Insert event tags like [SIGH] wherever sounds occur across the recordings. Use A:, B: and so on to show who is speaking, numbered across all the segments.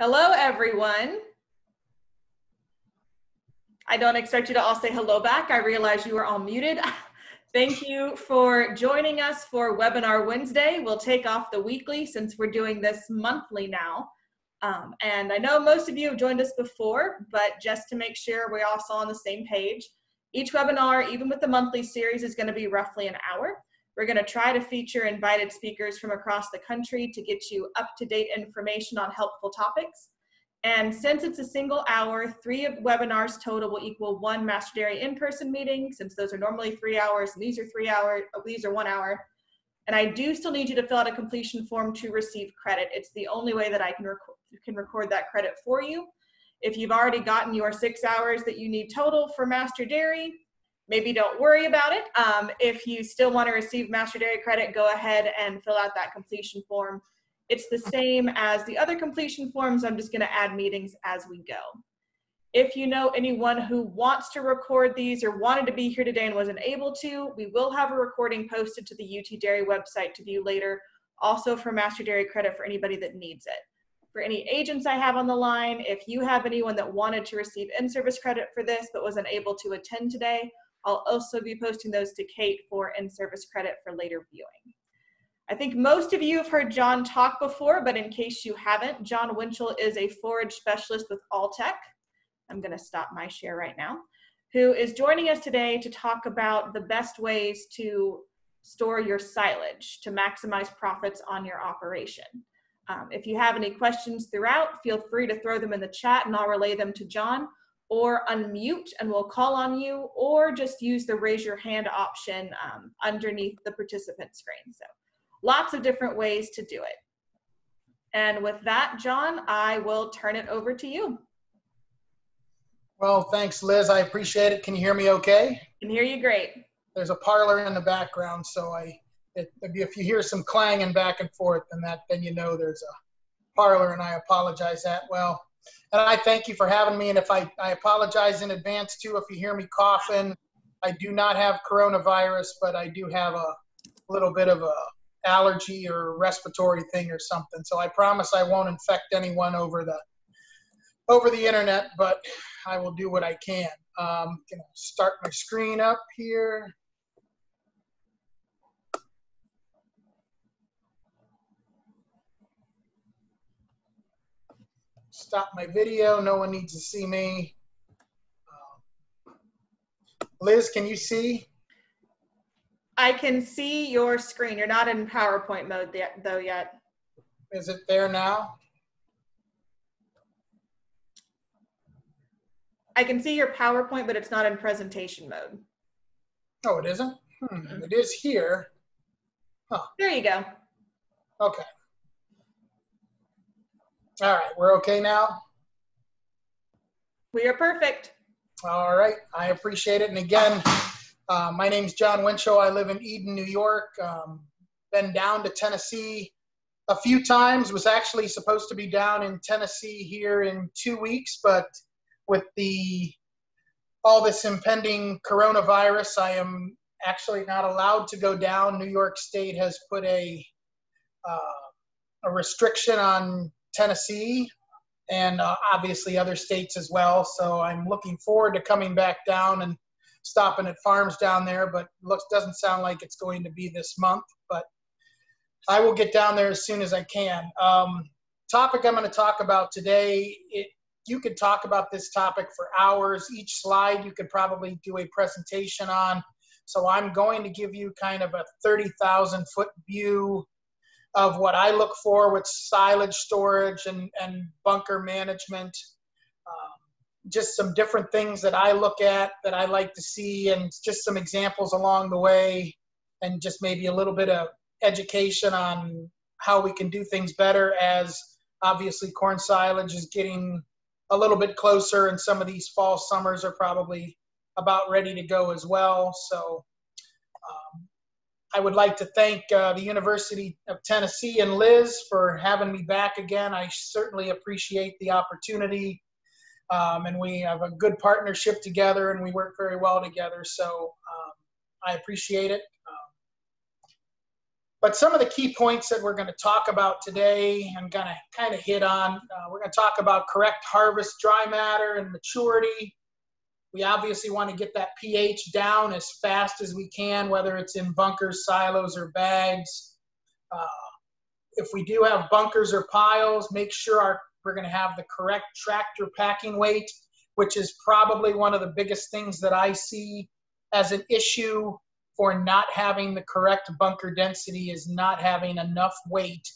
A: Hello, everyone. I don't expect you to all say hello back. I realize you are all muted. [LAUGHS] Thank you for joining us for Webinar Wednesday. We'll take off the weekly since we're doing this monthly now. Um, and I know most of you have joined us before, but just to make sure we're also on the same page, each webinar, even with the monthly series, is going to be roughly an hour. We're going to try to feature invited speakers from across the country to get you up-to-date information on helpful topics. And since it's a single hour, three webinars total will equal one Master Dairy in-person meeting, since those are normally three hours, and these are three hours, oh, these are one hour. And I do still need you to fill out a completion form to receive credit. It's the only way that I can, rec can record that credit for you. If you've already gotten your six hours that you need total for Master Dairy, maybe don't worry about it. Um, if you still want to receive Master Dairy credit, go ahead and fill out that completion form. It's the same as the other completion forms. I'm just going to add meetings as we go. If you know anyone who wants to record these or wanted to be here today and wasn't able to, we will have a recording posted to the UT Dairy website to view later, also for Master Dairy credit for anybody that needs it. For any agents I have on the line, if you have anyone that wanted to receive in-service credit for this but wasn't able to attend today, I'll also be posting those to Kate for in-service credit for later viewing. I think most of you have heard John talk before, but in case you haven't, John Winchell is a forage specialist with Alltech. I'm gonna stop my share right now, who is joining us today to talk about the best ways to store your silage to maximize profits on your operation. Um, if you have any questions throughout, feel free to throw them in the chat and I'll relay them to John or unmute and we'll call on you, or just use the raise your hand option um, underneath the participant screen. So lots of different ways to do it. And with that, John, I will turn it over to you.
B: Well, thanks, Liz. I appreciate it. Can you hear me okay? I
A: can hear you great.
B: There's a parlor in the background, so I it, if you hear some clanging back and forth, then that then you know there's a parlor, and I apologize that. Well, and I thank you for having me. And if I, I apologize in advance too, if you hear me coughing, I do not have coronavirus, but I do have a little bit of a allergy or respiratory thing or something. So I promise I won't infect anyone over the over the internet, but I will do what I can. Um, gonna start my screen up here. Stop my video. No one needs to see me. Um, Liz, can you see?
A: I can see your screen. You're not in PowerPoint mode yet, though yet.
B: Is it there now?
A: I can see your PowerPoint, but it's not in presentation mode.
B: Oh, it isn't? Hmm, it is here.
A: Huh. There you go.
B: Okay. All right, we're okay now?
A: We are perfect.
B: All right, I appreciate it. And again, uh, my name's John Winchell. I live in Eden, New York. Um, been down to Tennessee a few times. Was actually supposed to be down in Tennessee here in two weeks, but with the all this impending coronavirus, I am actually not allowed to go down. New York State has put a uh, a restriction on Tennessee and uh, obviously other states as well. So I'm looking forward to coming back down and stopping at farms down there, but looks doesn't sound like it's going to be this month. But I will get down there as soon as I can. Um, topic I'm going to talk about today. It, you could talk about this topic for hours. Each slide you could probably do a presentation on. So I'm going to give you kind of a 30,000 foot view of what I look for with silage storage and, and bunker management. Um, just some different things that I look at that I like to see, and just some examples along the way, and just maybe a little bit of education on how we can do things better as obviously corn silage is getting a little bit closer, and some of these fall summers are probably about ready to go as well. So I would like to thank uh, the University of Tennessee and Liz for having me back again. I certainly appreciate the opportunity. Um, and we have a good partnership together and we work very well together. So um, I appreciate it. Um, but some of the key points that we're going to talk about today, I'm going to kind of hit on. Uh, we're going to talk about correct harvest dry matter and maturity. We obviously want to get that pH down as fast as we can, whether it's in bunkers, silos, or bags. Uh, if we do have bunkers or piles, make sure our, we're going to have the correct tractor packing weight, which is probably one of the biggest things that I see as an issue for not having the correct bunker density is not having enough weight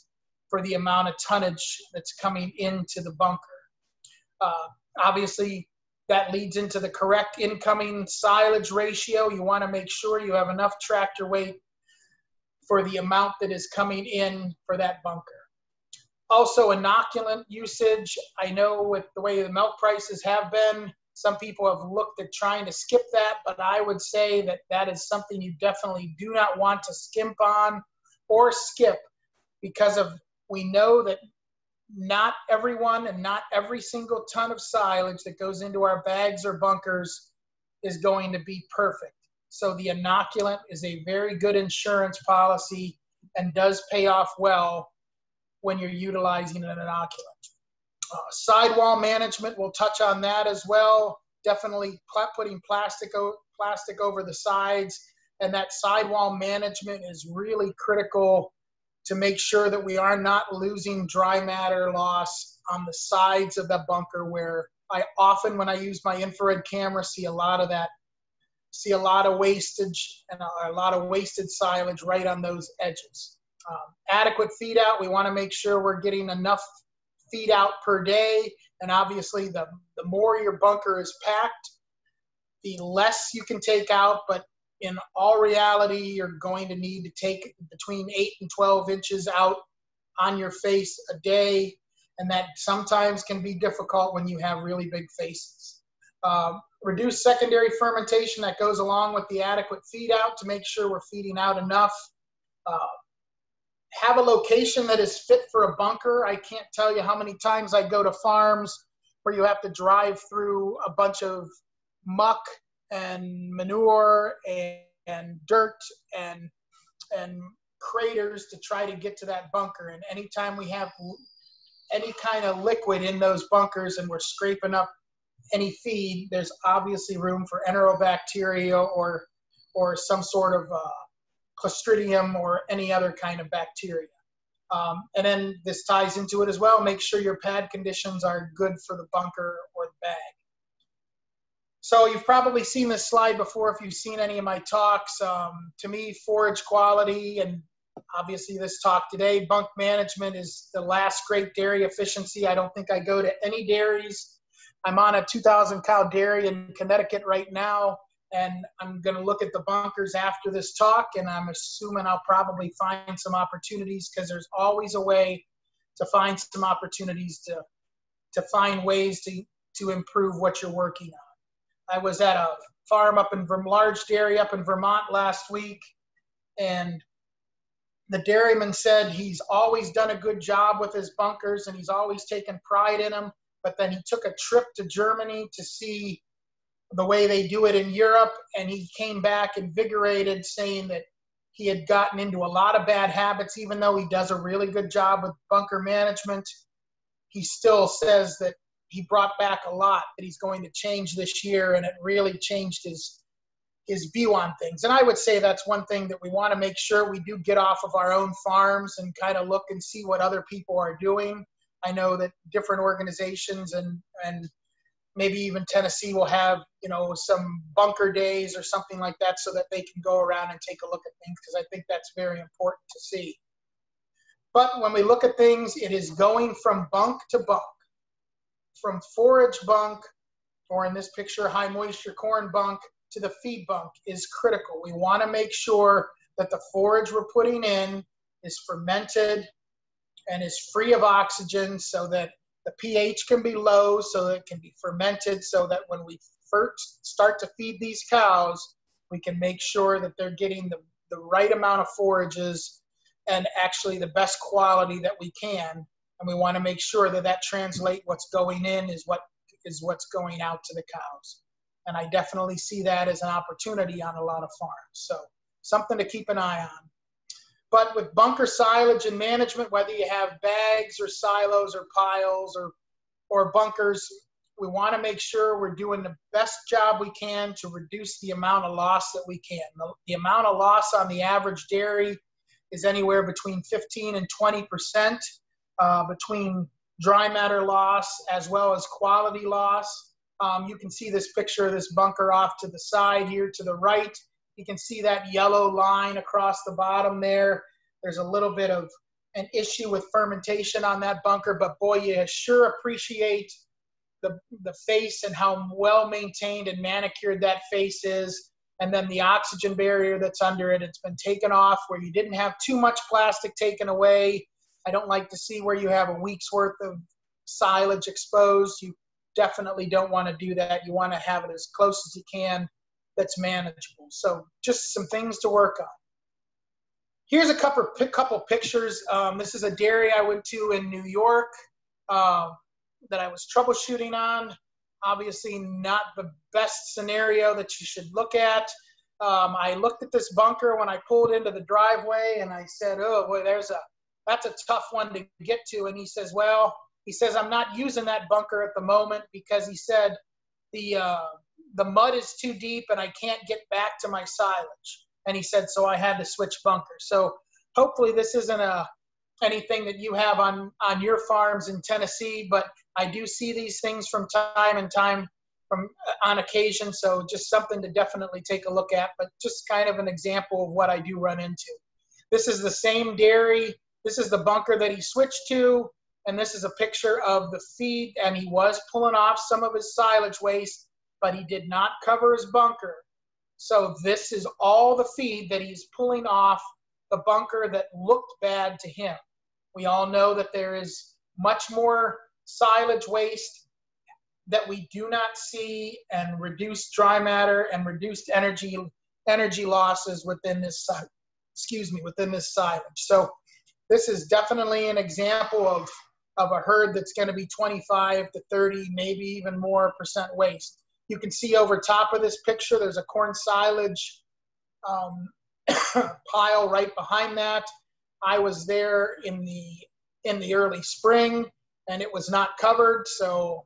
B: for the amount of tonnage that's coming into the bunker. Uh, obviously, that leads into the correct incoming silage ratio. You want to make sure you have enough tractor weight for the amount that is coming in for that bunker. Also, inoculant usage. I know with the way the milk prices have been, some people have looked at trying to skip that, but I would say that that is something you definitely do not want to skimp on or skip because of we know that not everyone and not every single ton of silage that goes into our bags or bunkers is going to be perfect. So the inoculant is a very good insurance policy and does pay off well when you're utilizing an inoculant. Uh, sidewall management, we'll touch on that as well. Definitely putting plastic, plastic over the sides. And that sidewall management is really critical to make sure that we are not losing dry matter loss on the sides of the bunker where I often, when I use my infrared camera, see a lot of that, see a lot of wastage and a, lot of wasted silage right on those edges. Um, adequate feed out, we want to make sure we're getting enough feed out per day. And obviously, the, the more your bunker is packed, the less you can take out. But in all reality, you're going to need to take between 8 and 12 inches out on your face a day. And that sometimes can be difficult when you have really big faces. Um, reduce secondary fermentation that goes along with the adequate feed out to make sure we're feeding out enough. Uh, have a location that is fit for a bunker. I can't tell you how many times I go to farms where you have to drive through a bunch of muck and manure and, and dirt and and craters to try to get to that bunker. And anytime we have any kind of liquid in those bunkers and we're scraping up any feed, there's obviously room for enterobacteria or or some sort of uh, Clostridium or any other kind of bacteria. Um, and then this ties into it as well. Make sure your pad conditions are good for the bunker. So you've probably seen this slide before if you've seen any of my talks. Um, to me, forage quality and obviously this talk today, bunk management is the last great dairy efficiency. I don't think I go to any dairies. I'm on a 2,000 cow dairy in Connecticut right now and I'm going to look at the bunkers after this talk, and I'm assuming I'll probably find some opportunities because there's always a way to find some opportunities to to find ways to to improve what you're working on. I was at a farm up in large dairy up in Vermont last week, and the dairyman said he's always done a good job with his bunkers and he's always taken pride in them. But then he took a trip to Germany to see the way they do it in Europe, and he came back invigorated, saying that he had gotten into a lot of bad habits, even though he does a really good job with bunker management. He still says that he brought back a lot that he's going to change this year, and it really changed his his view on things. And I would say that's one thing that we want to make sure we do get off of our own farms and kind of look and see what other people are doing. I know that different organizations and and maybe even Tennessee will have, you know, some bunker days or something like that so that they can go around and take a look at things because I think that's very important to see. But when we look at things, it is going from bunk to bunk, from forage bunk, or in this picture, high moisture corn bunk, to the feed bunk is critical. We want to make sure that the forage we're putting in is fermented and is free of oxygen so that the pH can be low so that it can be fermented so that when we first start to feed these cows, we can make sure that they're getting the, the right amount of forages and actually the best quality that we can. And we want to make sure that that translate what's going in is what is what's going out to the cows. And I definitely see that as an opportunity on a lot of farms. So something to keep an eye on. But with bunker silage and management, whether you have bags or silos or piles or, or bunkers, we want to make sure we're doing the best job we can to reduce the amount of loss that we can. The, the amount of loss on the average dairy is anywhere between 15 and 20 percent uh, between dry matter loss as well as quality loss. Um, you can see this picture of this bunker off to the side here to the right. You can see that yellow line across the bottom there. There's a little bit of an issue with fermentation on that bunker, but boy, you sure appreciate the, the face and how well maintained and manicured that face is. And then the oxygen barrier that's under it, it's been taken off where you didn't have too much plastic taken away. I don't like to see where you have a week's worth of silage exposed. You definitely don't want to do that. You want to have it as close as you can that's manageable. So just some things to work on. Here's a couple, couple pictures. Um, this is a dairy I went to in New York. Um, that I was troubleshooting on. Obviously, not the best scenario that you should look at. Um, I looked at this bunker when I pulled into the driveway, and I said, "Oh boy, there's a that's a tough one to get to." And he says, "Well, he says I'm not using that bunker at the moment because he said the uh, the mud is too deep and I can't get back to my silage." And he said, "So I had to switch bunkers." So hopefully, this isn't a anything that you have on on your farms in Tennessee, but I do see these things from time and time from uh, on occasion. So just something to definitely take a look at, but just kind of an example of what I do run into. This is the same dairy. This is the bunker that he switched to. And this is a picture of the feed. And he was pulling off some of his silage waste, but he did not cover his bunker. So this is all the feed that he's pulling off the bunker that looked bad to him. We all know that there is much more silage waste that we do not see and reduced dry matter and reduced energy energy losses within this excuse me within this silage so this is definitely an example of of a herd that's going to be 25 to 30 maybe even more percent waste you can see over top of this picture there's a corn silage um, [COUGHS] pile right behind that i was there in the in the early spring and it was not covered. So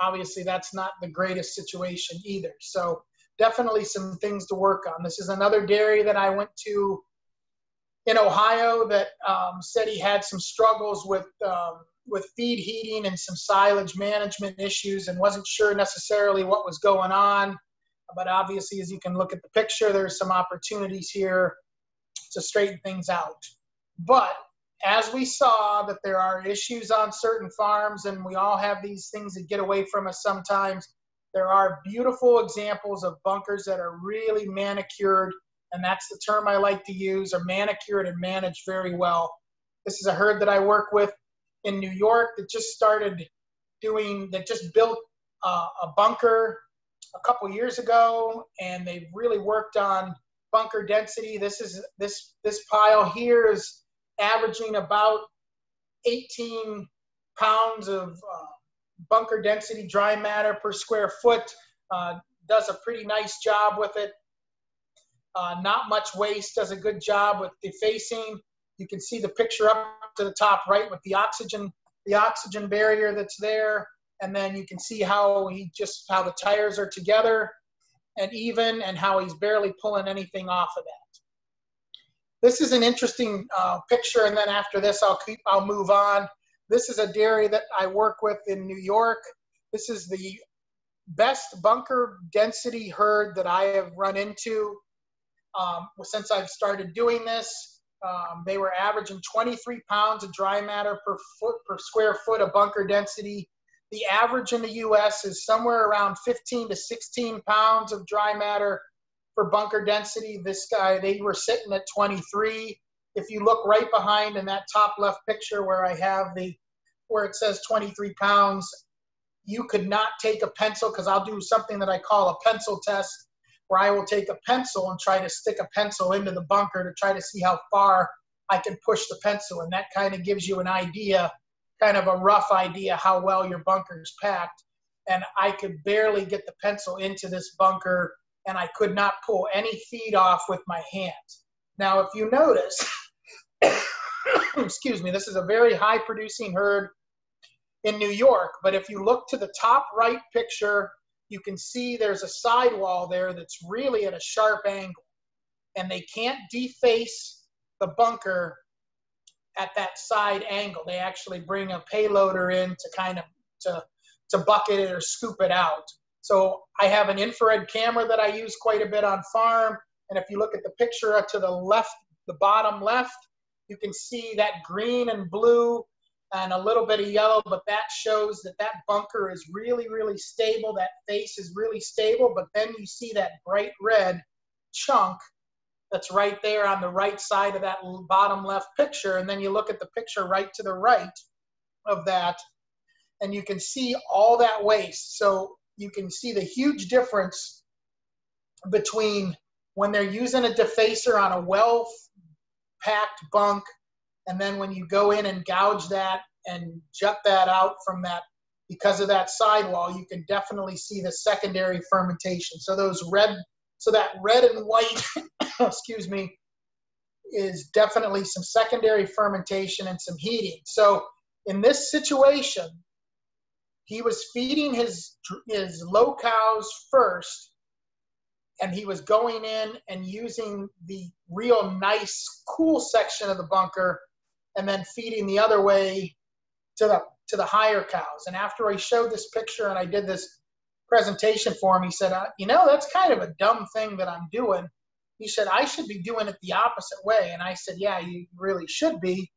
B: obviously that's not the greatest situation either. So definitely some things to work on. This is another dairy that I went to in Ohio that um, said he had some struggles with um, with feed heating and some silage management issues and wasn't sure necessarily what was going on. But obviously, as you can look at the picture, there's some opportunities here to straighten things out. But as we saw that there are issues on certain farms and we all have these things that get away from us sometimes there are beautiful examples of bunkers that are really manicured and that's the term i like to use are manicured and managed very well this is a herd that i work with in new york that just started doing that just built uh, a bunker a couple years ago and they've really worked on bunker density this is this this pile here is averaging about 18 pounds of uh, bunker density dry matter per square foot. Uh, does a pretty nice job with it. Uh, not much waste, does a good job with defacing. You can see the picture up to the top right with the oxygen, the oxygen barrier that's there. And then you can see how he just, how the tires are together and even and how he's barely pulling anything off of that this is an interesting uh, picture, and then after this, I'll keep, I'll move on. This is a dairy that I work with in New York. This is the best bunker density herd that I have run into um, since I've started doing this. Um, they were averaging 23 pounds of dry matter per foot per square foot of bunker density. The average in the U.S. is somewhere around 15 to 16 pounds of dry matter for bunker density. This guy, they were sitting at 23. If you look right behind in that top left picture where I have the, where it says 23 pounds, you could not take a pencil because I'll do something that I call a pencil test where I will take a pencil and try to stick a pencil into the bunker to try to see how far I can push the pencil. And that kind of gives you an idea, kind of a rough idea how well your bunker is packed. And I could barely get the pencil into this bunker and I could not pull any feed off with my hands. Now, if you notice, [COUGHS] excuse me, this is a very high producing herd in New York. But if you look to the top right picture, you can see there's a sidewall there that's really at a sharp angle. And they can't deface the bunker at that side angle. They actually bring a payloader in to kind of to, to bucket it or scoop it out. So I have an infrared camera that I use quite a bit on farm. And if you look at the picture to the left, the bottom left, you can see that green and blue and a little bit of yellow, but that shows that that bunker is really, really stable. That face is really stable, but then you see that bright red chunk that's right there on the right side of that bottom left picture. And then you look at the picture right to the right of that, and you can see all that waste. So you can see the huge difference between when they're using a defacer on a well packed bunk and then when you go in and gouge that and jut that out from that, because of that sidewall, you can definitely see the secondary fermentation. So those red, so that red and white, [COUGHS] excuse me, is definitely some secondary fermentation and some heating. So in this situation, he was feeding his his low cows first and he was going in and using the real nice cool section of the bunker and then feeding the other way to the to the higher cows. And after I showed this picture and I did this presentation for him, he said, uh, "You know, that's kind of a dumb thing that I'm doing." He said, "I should be doing it the opposite way." And I said, "Yeah, you really should be."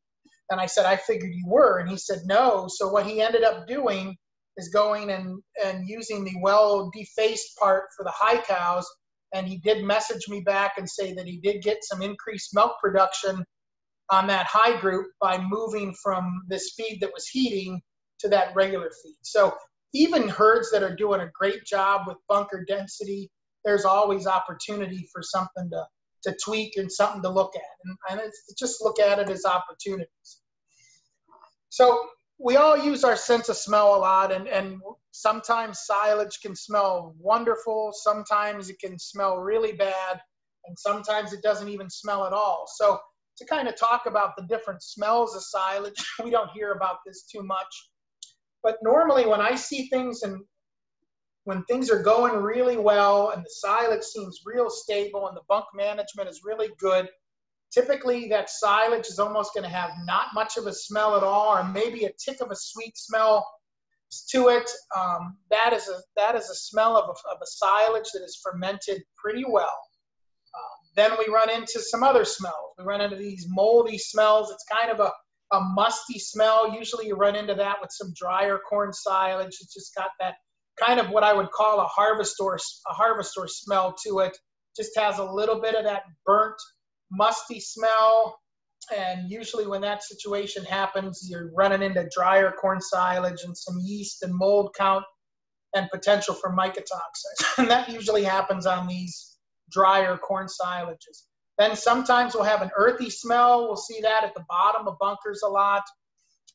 B: And I said, "I figured you were." And he said, "No." So what he ended up doing is going and and using the well defaced part for the high cows. And he did message me back and say that he did get some increased milk production on that high group by moving from this feed that was heating to that regular feed. So even herds that are doing a great job with bunker density, there's always opportunity for something to, to tweak and something to look at. And, and just look at it as opportunities. So we all use our sense of smell a lot, and, and sometimes silage can smell wonderful, sometimes it can smell really bad, and sometimes it doesn't even smell at all. So to kind of talk about the different smells of silage. we don't hear about this too much. But normally when I see things and when things are going really well and the silage seems real stable and the bunk management is really good, typically that silage is almost going to have not much of a smell at all or maybe a tick of a sweet smell to it. Um, that is a that is a smell of a, of a silage that is fermented pretty well. Then we run into some other smells. We run into these moldy smells. It's kind of a, a musty smell. Usually you run into that with some drier corn silage. It's just got that kind of what I would call a harvester, a harvester smell to it. Just has a little bit of that burnt, musty smell. And usually when that situation happens, you're running into drier corn silage and some yeast and mold count and potential for mycotoxins. [LAUGHS] and that usually happens on these drier corn silages. Then sometimes we'll have an earthy smell. We'll see that at the bottom of bunkers a lot.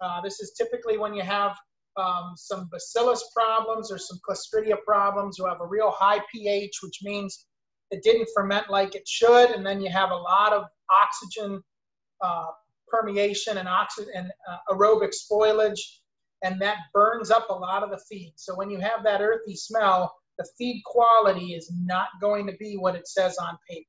B: Uh, this is typically when you have um, some bacillus problems or some clostridia problems. You have a real high pH, which means it didn't ferment like it should, and then you have a lot of oxygen uh, permeation and, oxy- and uh, aerobic spoilage, and that burns up a lot of the feed. So when you have that earthy smell, the feed quality is not going to be what it says on paper.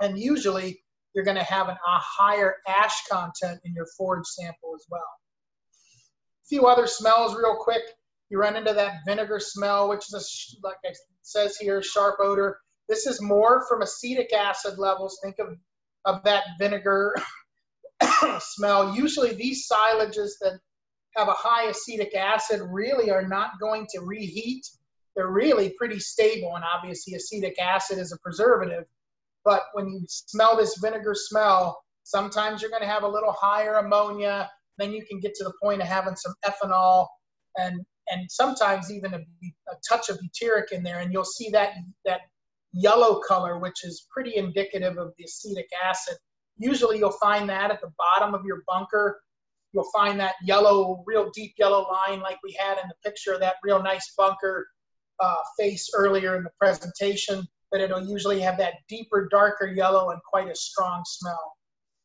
B: And usually you're going to have an, a higher ash content in your forage sample as well. A few other smells real quick. You run into that vinegar smell, which is, a, like it says here, sharp odor. This is more from acetic acid levels. Think of, of that vinegar [COUGHS] smell. Usually these silages that have a high acetic acid really are not going to reheat they're really pretty stable. And obviously, acetic acid is a preservative. But when you smell this vinegar smell, sometimes you're going to have a little higher ammonia. Then you can get to the point of having some ethanol and and sometimes even a, a touch of butyric in there, and you'll see that that yellow color, which is pretty indicative of the acetic acid. Usually, you'll find that at the bottom of your bunker. You'll find that yellow, real deep yellow line, like we had in the picture of that real nice bunker uh, face earlier in the presentation, but it'll usually have that deeper, darker yellow and quite a strong smell.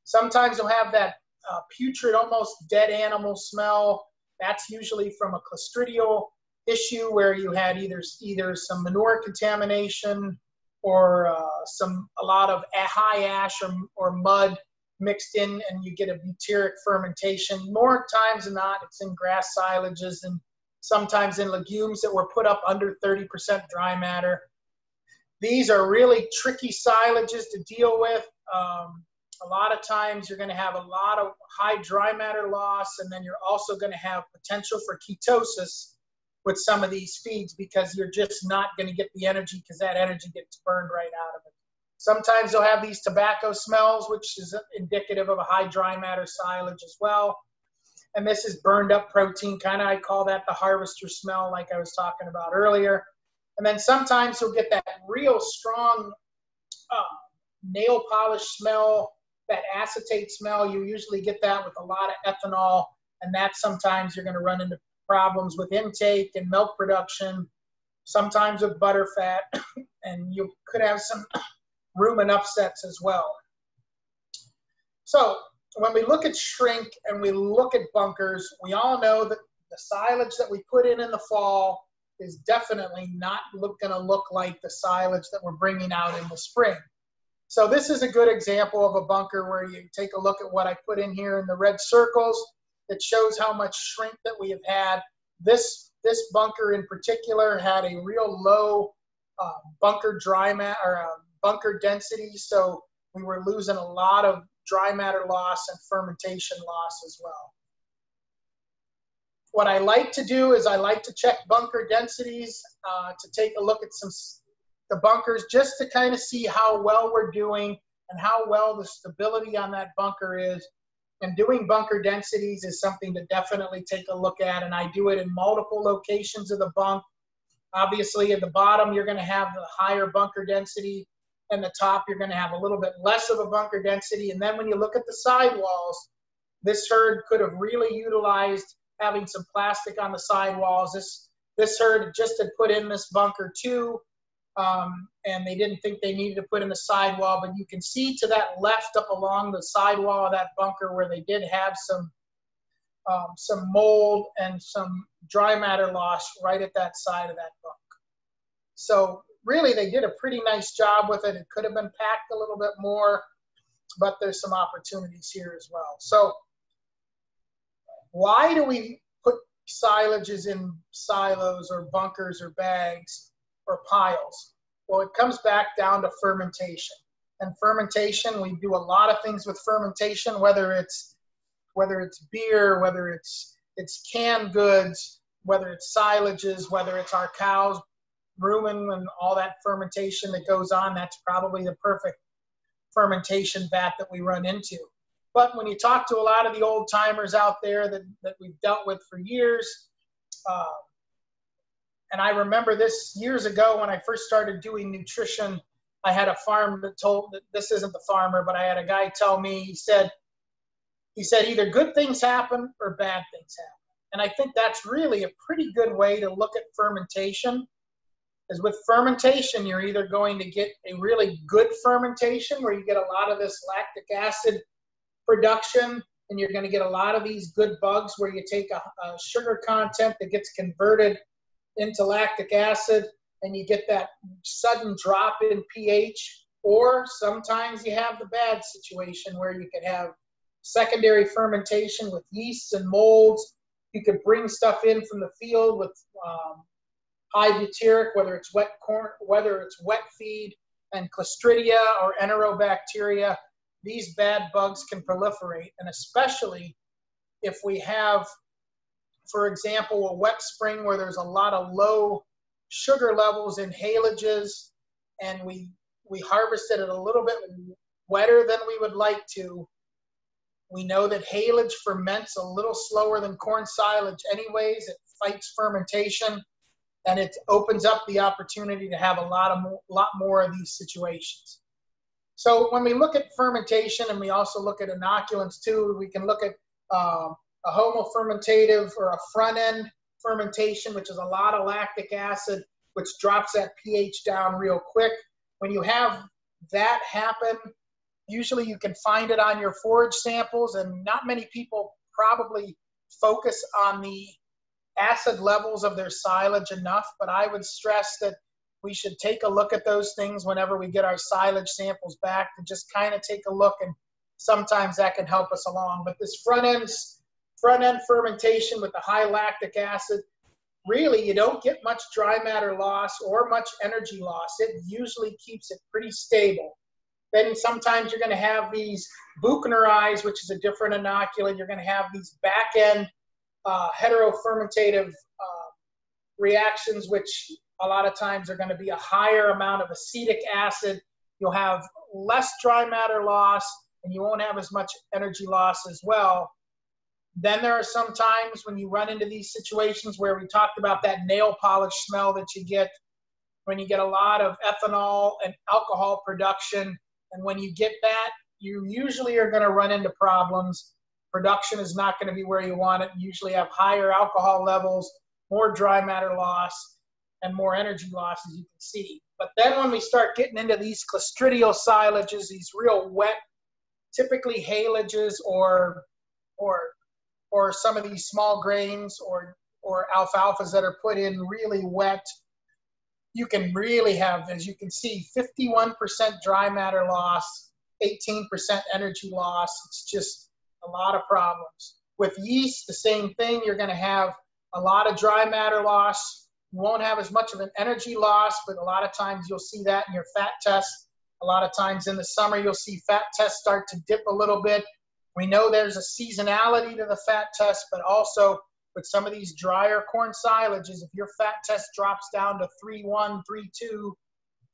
B: Sometimes you'll have that uh, putrid, almost dead animal smell. That's usually from a clostridial issue where you had either either some manure contamination or uh, some a lot of high ash or, or mud mixed in and you get a butyric fermentation. More times than not, it's in grass silages and sometimes in legumes that were put up under 30% dry matter. These are really tricky silages to deal with. Um, a lot of times you're going to have a lot of high dry matter loss, and then you're also going to have potential for ketosis with some of these feeds because you're just not going to get the energy because that energy gets burned right out of it. Sometimes they'll have these tobacco smells, which is indicative of a high dry matter silage as well. And this is burned up protein, kind of I call that the harvester smell, like I was talking about earlier. And then sometimes you'll get that real strong uh, nail polish smell, that acetate smell. You usually get that with a lot of ethanol, and that sometimes you're going to run into problems with intake and milk production, sometimes with butter fat, [COUGHS] and you could have some [COUGHS] rumen upsets as well. So when we look at shrink and we look at bunkers, we all know that the silage that we put in in the fall is definitely not going to look like the silage that we're bringing out in the spring. So this is a good example of a bunker where you take a look at what I put in here in the red circles. It shows how much shrink that we have had. This, this bunker in particular had a real low uh, bunker dry mat or uh, bunker density. So we were losing a lot of dry matter loss and fermentation loss as well. What I like to do is I like to check bunker densities uh, to take a look at some the bunkers just to kind of see how well we're doing and how well the stability on that bunker is. And doing bunker densities is something to definitely take a look at. And I do it in multiple locations of the bunk. Obviously, at the bottom, you're going to have the higher bunker density and the top, you're going to have a little bit less of a bunker density. And then when you look at the sidewalls, this herd could have really utilized having some plastic on the sidewalls. This this herd just had put in this bunker too, um, and they didn't think they needed to put in the sidewall. But you can see to that left up along the sidewall of that bunker where they did have some um, some mold and some dry matter loss right at that side of that bunk. So really they did a pretty nice job with it. It could have been packed a little bit more, but there's some opportunities here as well. So why do we put silages in silos or bunkers or bags or piles? Well, it comes back down to fermentation. And fermentation, we do a lot of things with fermentation, whether it's whether it's beer, whether it's it's canned goods, whether it's silages, whether it's our cows rumen and all that fermentation that goes on, that's probably the perfect fermentation vat that we run into. But when you talk to a lot of the old timers out there that, that we've dealt with for years, uh, and I remember this years ago when I first started doing nutrition, I had a farm that told that this isn't the farmer, but I had a guy tell me, he said, he said either good things happen or bad things happen. And I think that's really a pretty good way to look at fermentation is with fermentation, you're either going to get a really good fermentation where you get a lot of this lactic acid production, and you're going to get a lot of these good bugs where you take a, a sugar content that gets converted into lactic acid and you get that sudden drop in pH. Or sometimes you have the bad situation where you could have secondary fermentation with yeasts and molds. You could bring stuff in from the field with um, high butyric, whether it's wet corn, whether it's wet feed and Clostridia or enterobacteria, these bad bugs can proliferate. And especially if we have, for example, a wet spring where there's a lot of low sugar levels in haylage and we, we harvested it a little bit wetter than we would like to, we know that haylage ferments a little slower than corn silage anyways. It fights fermentation and it opens up the opportunity to have a lot of more, lot more of these situations. So when we look at fermentation and we also look at inoculants too, we can look at um, a homofermentative or a front end fermentation, which is a lot of lactic acid, which drops that pH down real quick. When you have that happen Usually you can find it on your forage samples, and not many people probably focus on the acid levels of their silage enough, but I would stress that we should take a look at those things whenever we get our silage samples back to just kind of take a look and sometimes that can help us along. But this front end front end fermentation with the high lactic acid, really you don't get much dry matter loss or much energy loss. It usually keeps it pretty stable. Then sometimes you're going to have these Buchneri, which is a different inoculant. You're going to have these back end uh, heterofermentative uh, reactions, which a lot of times are going to be a higher amount of acetic acid. You'll have less dry matter loss, and you won't have as much energy loss as well. Then there are some times when you run into these situations where we talked about that nail polish smell that you get when you get a lot of ethanol and alcohol production. And when you get that, you usually are going to run into problems. Production is not going to be where you want it. You usually have higher alcohol levels, more dry matter loss, and more energy loss, as you can see. But then when we start getting into these clostridial silages, these real wet, typically haylages or or or some of these small grains or or alfalfas that are put in really wet, you can really have, as you can see, 51% dry matter loss, 18% energy loss. It's just a lot of problems. With yeast, the same thing. You're going to have a lot of dry matter loss, you won't have as much of an energy loss, but a lot of times you'll see that in your fat test. A lot of times in the summer, you'll see fat tests start to dip a little bit. We know there's a seasonality to the fat test, but also with some of these drier corn silages, if your fat test drops down to 3.1, 3.2,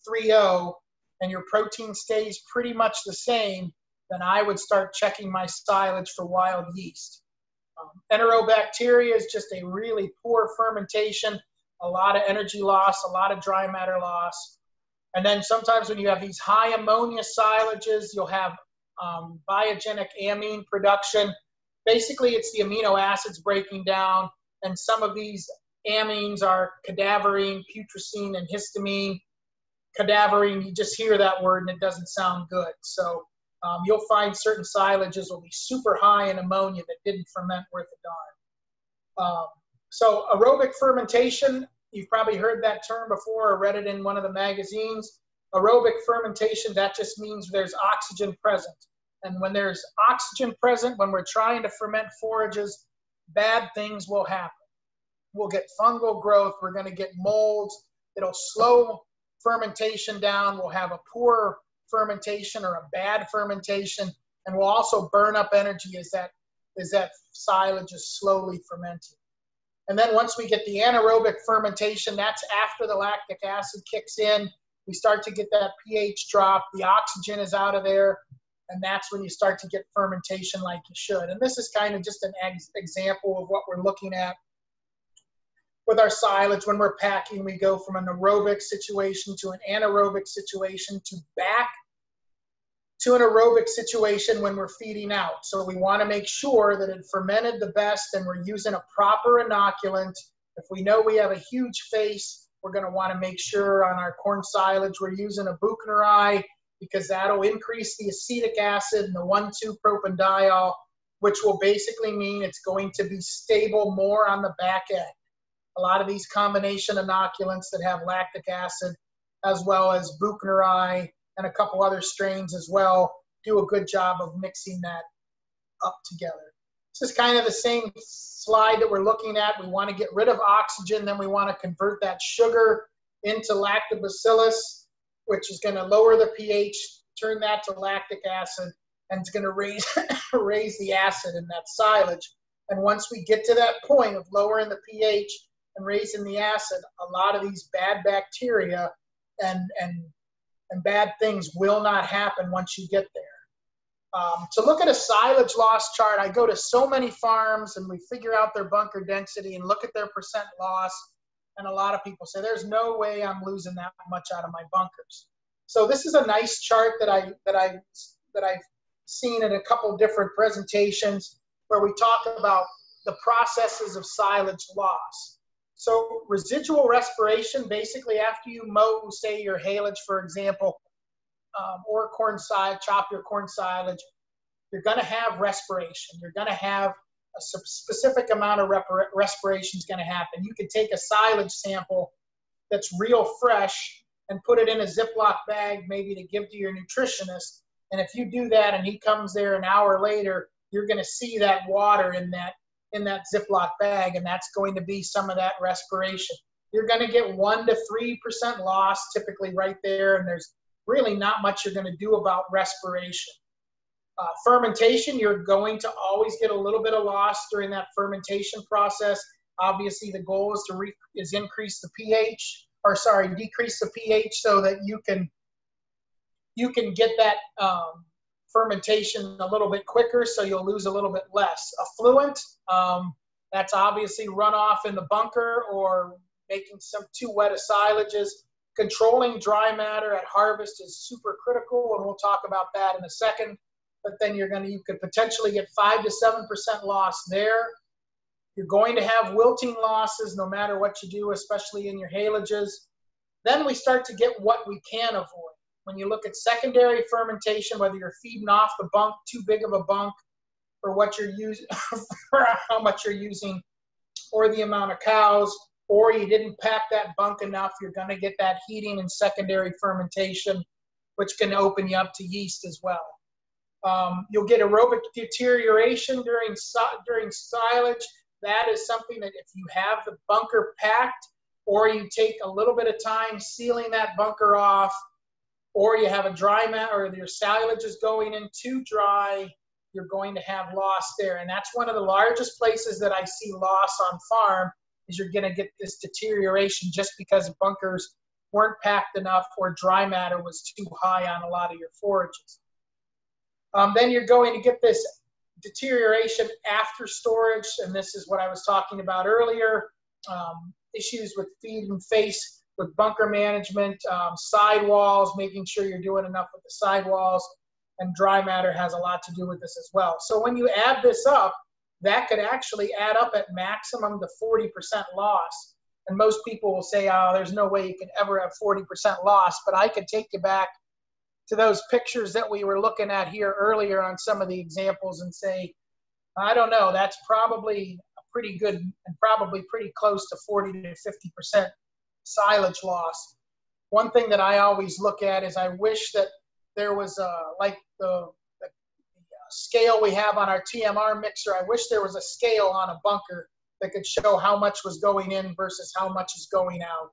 B: 3.0, and your protein stays pretty much the same, then I would start checking my silage for wild yeast. Um, enterobacteria is just a really poor fermentation a lot of energy loss, a lot of dry matter loss. And then sometimes when you have these high ammonia silages, you'll have um, biogenic amine production. Basically, it's the amino acids breaking down, and some of these amines are cadaverine, putrescine, and histamine. Cadaverine, you just hear that word and it doesn't sound good. So um, you'll find certain silages will be super high in ammonia that didn't ferment worth a darn. Um, so aerobic fermentation, you've probably heard that term before or read it in one of the magazines. Aerobic fermentation, that just means there's oxygen present. And when there's oxygen present, when we're trying to ferment forages, bad things will happen. We'll get fungal growth, we're going to get molds, it'll slow fermentation down, we'll have a poor fermentation or a bad fermentation, and we'll also burn up energy as that, as that silage is slowly fermenting. And then once we get the anaerobic fermentation, that's after the lactic acid kicks in. We start to get that pH drop. The oxygen is out of there. And that's when you start to get fermentation like you should. And this is kind of just an ex example of what we're looking at with our silage. When we're packing, we go from an aerobic situation to an anaerobic situation to back to an aerobic situation when we're feeding out. So we want to make sure that it fermented the best and we're using a proper inoculant. If we know we have a huge face, we're going to want to make sure on our corn silage we're using a Buchneri because that'll increase the acetic acid and the 1,2-propanediol, which will basically mean it's going to be stable more on the back end. A lot of these combination inoculants that have lactic acid, as well as Buchneri, and a couple other strains as well do a good job of mixing that up together. This is kind of the same slide that we're looking at. We want to get rid of oxygen, then we want to convert that sugar into lactobacillus, which is going to lower the pH, turn that to lactic acid, and it's going to raise, [LAUGHS] raise the acid in that silage. And once we get to that point of lowering the pH and raising the acid, a lot of these bad bacteria and, and and bad things will not happen once you get there. Um, to look at a silage loss chart, I go to so many farms and we figure out their bunker density and look at their percent loss. And a lot of people say, there's no way I'm losing that much out of my bunkers. So this is a nice chart that I that I that I've seen in a couple different presentations where we talk about the processes of silage loss. So residual respiration, basically after you mow, say your haylage, for example, um, or corn silage, chop your corn silage, you're going to have respiration. You're going to have a specific amount of respiration is going to happen. You could take a silage sample that's real fresh and put it in a Ziploc bag, maybe to give to your nutritionist. And if you do that and he comes there an hour later, you're going to see that water in that in that Ziploc bag, and that's going to be some of that respiration. You're going to get one to three percent loss typically right there, and there's really not much you're going to do about respiration. Uh, fermentation, you're going to always get a little bit of loss during that fermentation process. Obviously, the goal is to re- is increase the pH, or sorry, decrease the pH so that you can you can get that um, fermentation a little bit quicker, so you'll lose a little bit less. Effluent, um, that's obviously runoff in the bunker or making some too wet of silages. Controlling dry matter at harvest is super critical, and we'll talk about that in a second but then you're going to, you could potentially get five to 7% loss there. You're going to have wilting losses no matter what you do, especially in your haylages. Then we start to get what we can avoid. When you look at secondary fermentation, whether you're feeding off the bunk, too big of a bunk, for what you're using, [LAUGHS] for how much you're using, or the amount of cows, or you didn't pack that bunk enough, you're going to get that heating and secondary fermentation, which can open you up to yeast as well. Um, you'll get aerobic deterioration during, during silage. That is something that if you have the bunker packed or you take a little bit of time sealing that bunker off or you have a dry mat or your silage is going in too dry, you're going to have loss there. And that's one of the largest places that I see loss on farm is you're going to get this deterioration just because bunkers weren't packed enough or dry matter was too high on a lot of your forages. Um, then you're going to get this deterioration after storage, and this is what I was talking about earlier. Um, issues with feed and face with bunker management, um, sidewalls, making sure you're doing enough with the sidewalls, and dry matter has a lot to do with this as well. So when you add this up, that could actually add up at maximum to 40% loss. And most people will say, oh, there's no way you can ever have 40% loss, but I could take you back to those pictures that we were looking at here earlier on some of the examples and say, I don't know, that's probably a pretty good and probably pretty close to 40 to 50% silage loss. One thing that I always look at is I wish that there was a, like the, the, the uh, scale we have on our TMR mixer, I wish there was a scale on a bunker that could show how much was going in versus how much is going out.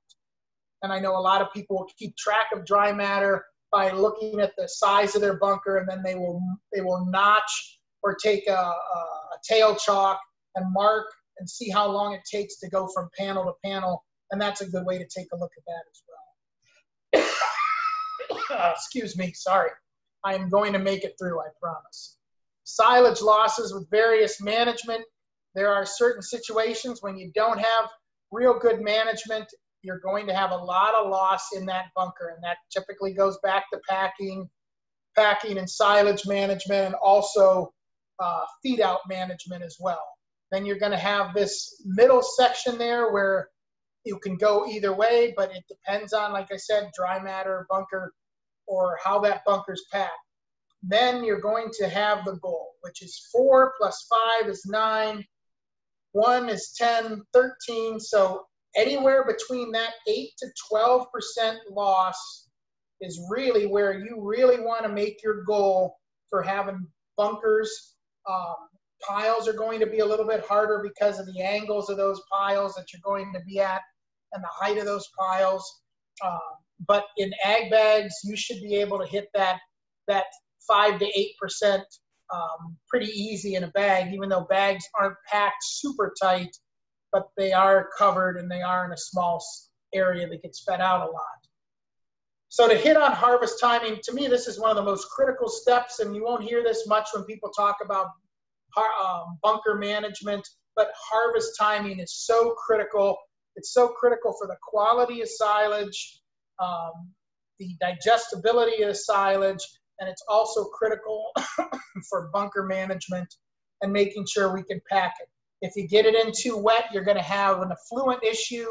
B: And I know a lot of people will keep track of dry matter by looking at the size of their bunker, and then they will they will notch or take a, a tail chalk and mark and see how long it takes to go from panel to panel, and that's a good way to take a look at that as well. [COUGHS] excuse me, sorry. I am going to make it through, I promise. Silage losses with various management. There are certain situations when you don't have real good management you're going to have a lot of loss in that bunker, and that typically goes back to packing, packing and silage management, and also uh, feed out management as well. Then you're going to have this middle section there where you can go either way, but it depends on, like I said, dry matter, bunker, or how that bunker's packed. Then you're going to have the goal, which is four plus five is nine, one is 10, 13. So anywhere between that 8 to 12% loss is really where you really want to make your goal for having bunkers. Um, piles are going to be a little bit harder because of the angles of those piles that you're going to be at and the height of those piles. Um, but in ag bags, you should be able to hit that that five to eight percent um, pretty easy in a bag, even though bags aren't packed super tight but they are covered and they are in a small area that gets fed out a lot. So to hit on harvest timing, to me, this is one of the most critical steps, and you won't hear this much when people talk about um, bunker management, but harvest timing is so critical. It's so critical for the quality of silage, um, the digestibility of silage, and it's also critical [COUGHS] for bunker management and making sure we can pack it. If you get it in too wet, you're going to have an effluent issue.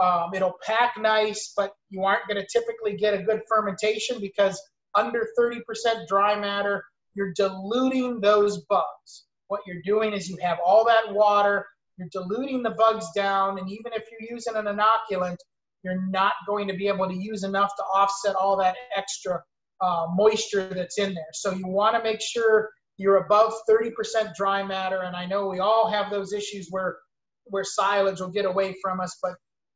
B: Um, it'll pack nice, but you aren't going to typically get a good fermentation because under 30% dry matter, you're diluting those bugs. What you're doing is you have all that water, you're diluting the bugs down, and even if you're using an inoculant, you're not going to be able to use enough to offset all that extra uh, moisture that's in there. So you want to make sure you're above 30% dry matter, and I know we all have those issues where where silage will get away from us, but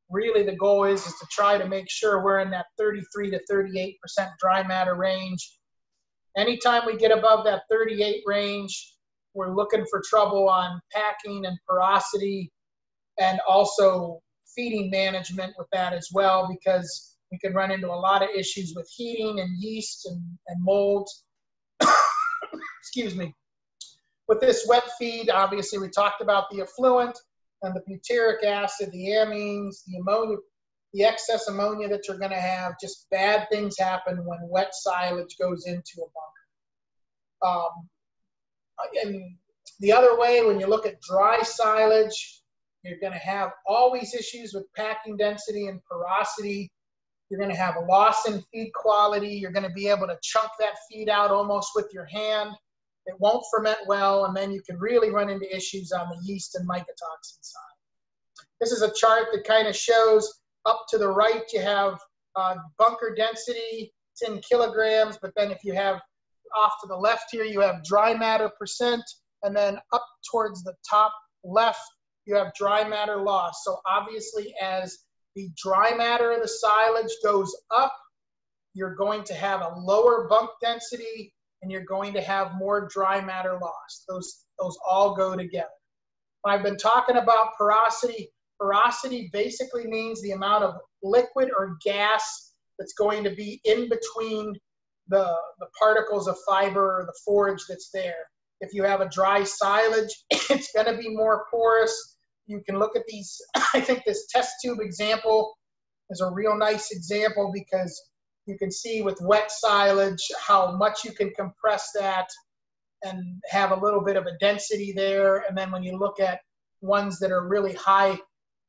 B: really the goal is is to try to make sure we're in that 33 to 38% dry matter range. Anytime we get above that 38 range, we're looking for trouble on packing and porosity and also feeding management with that as well because we can run into a lot of issues with heating and yeast and, and molds. [COUGHS] Excuse me. With this wet feed, obviously we talked about the effluent and the butyric acid, the amines, the ammonia, the excess ammonia that you're going to have. Just bad things happen when wet silage goes into a bunker. Um, and the other way, when you look at dry silage, you're going to have always issues with packing density and porosity. You're going to have a loss in feed quality. You're going to be able to chunk that feed out almost with your hand. It won't ferment well, and then you can really run into issues on the yeast and mycotoxin side. This is a chart that kind of shows up to the right you have uh, bunker density, it's in kilograms, but then if you have off to the left here, you have dry matter percent, and then up towards the top left, you have dry matter loss. So obviously as the dry matter of the silage goes up, you're going to have a lower bunk density and you're going to have more dry matter loss. Those, those all go together. I've been talking about porosity. Porosity basically means the amount of liquid or gas that's going to be in between the, the particles of fiber or the forage that's there. If you have a dry silage, [COUGHS] it's going to be more porous. You can look at these. [COUGHS] I think this test tube example is a real nice example because you can see with wet silage how much you can compress that and have a little bit of a density there. And then when you look at ones that are really high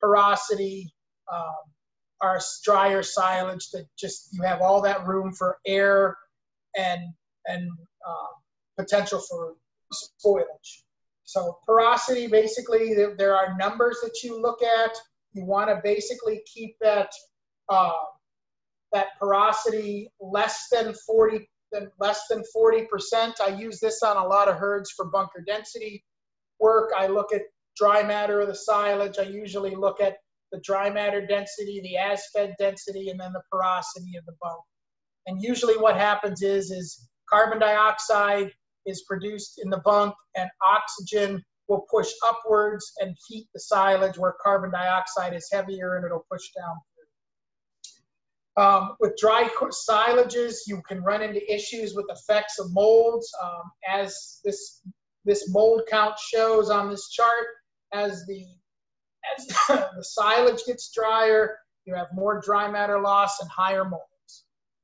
B: porosity, um, are drier silage that just you have all that room for air and and uh, potential for spoilage. So porosity, basically, there, there, are numbers that you look at. You want to basically keep that uh, that porosity less than 40 than less than 40%. I use this on a lot of herds for bunker density work. I look at dry matter of the silage. I usually look at the dry matter density, the as-fed density, and then the porosity of the bunk. And usually what happens is, is carbon dioxide is produced in the bunk and oxygen will push upwards and heat the silage where carbon dioxide is heavier and it'll push down um, with dry silages, you can run into issues with effects of molds. Um, as this, this mold count shows on this chart, as the, as [LAUGHS] the silage gets drier, you have more dry matter loss and higher molds.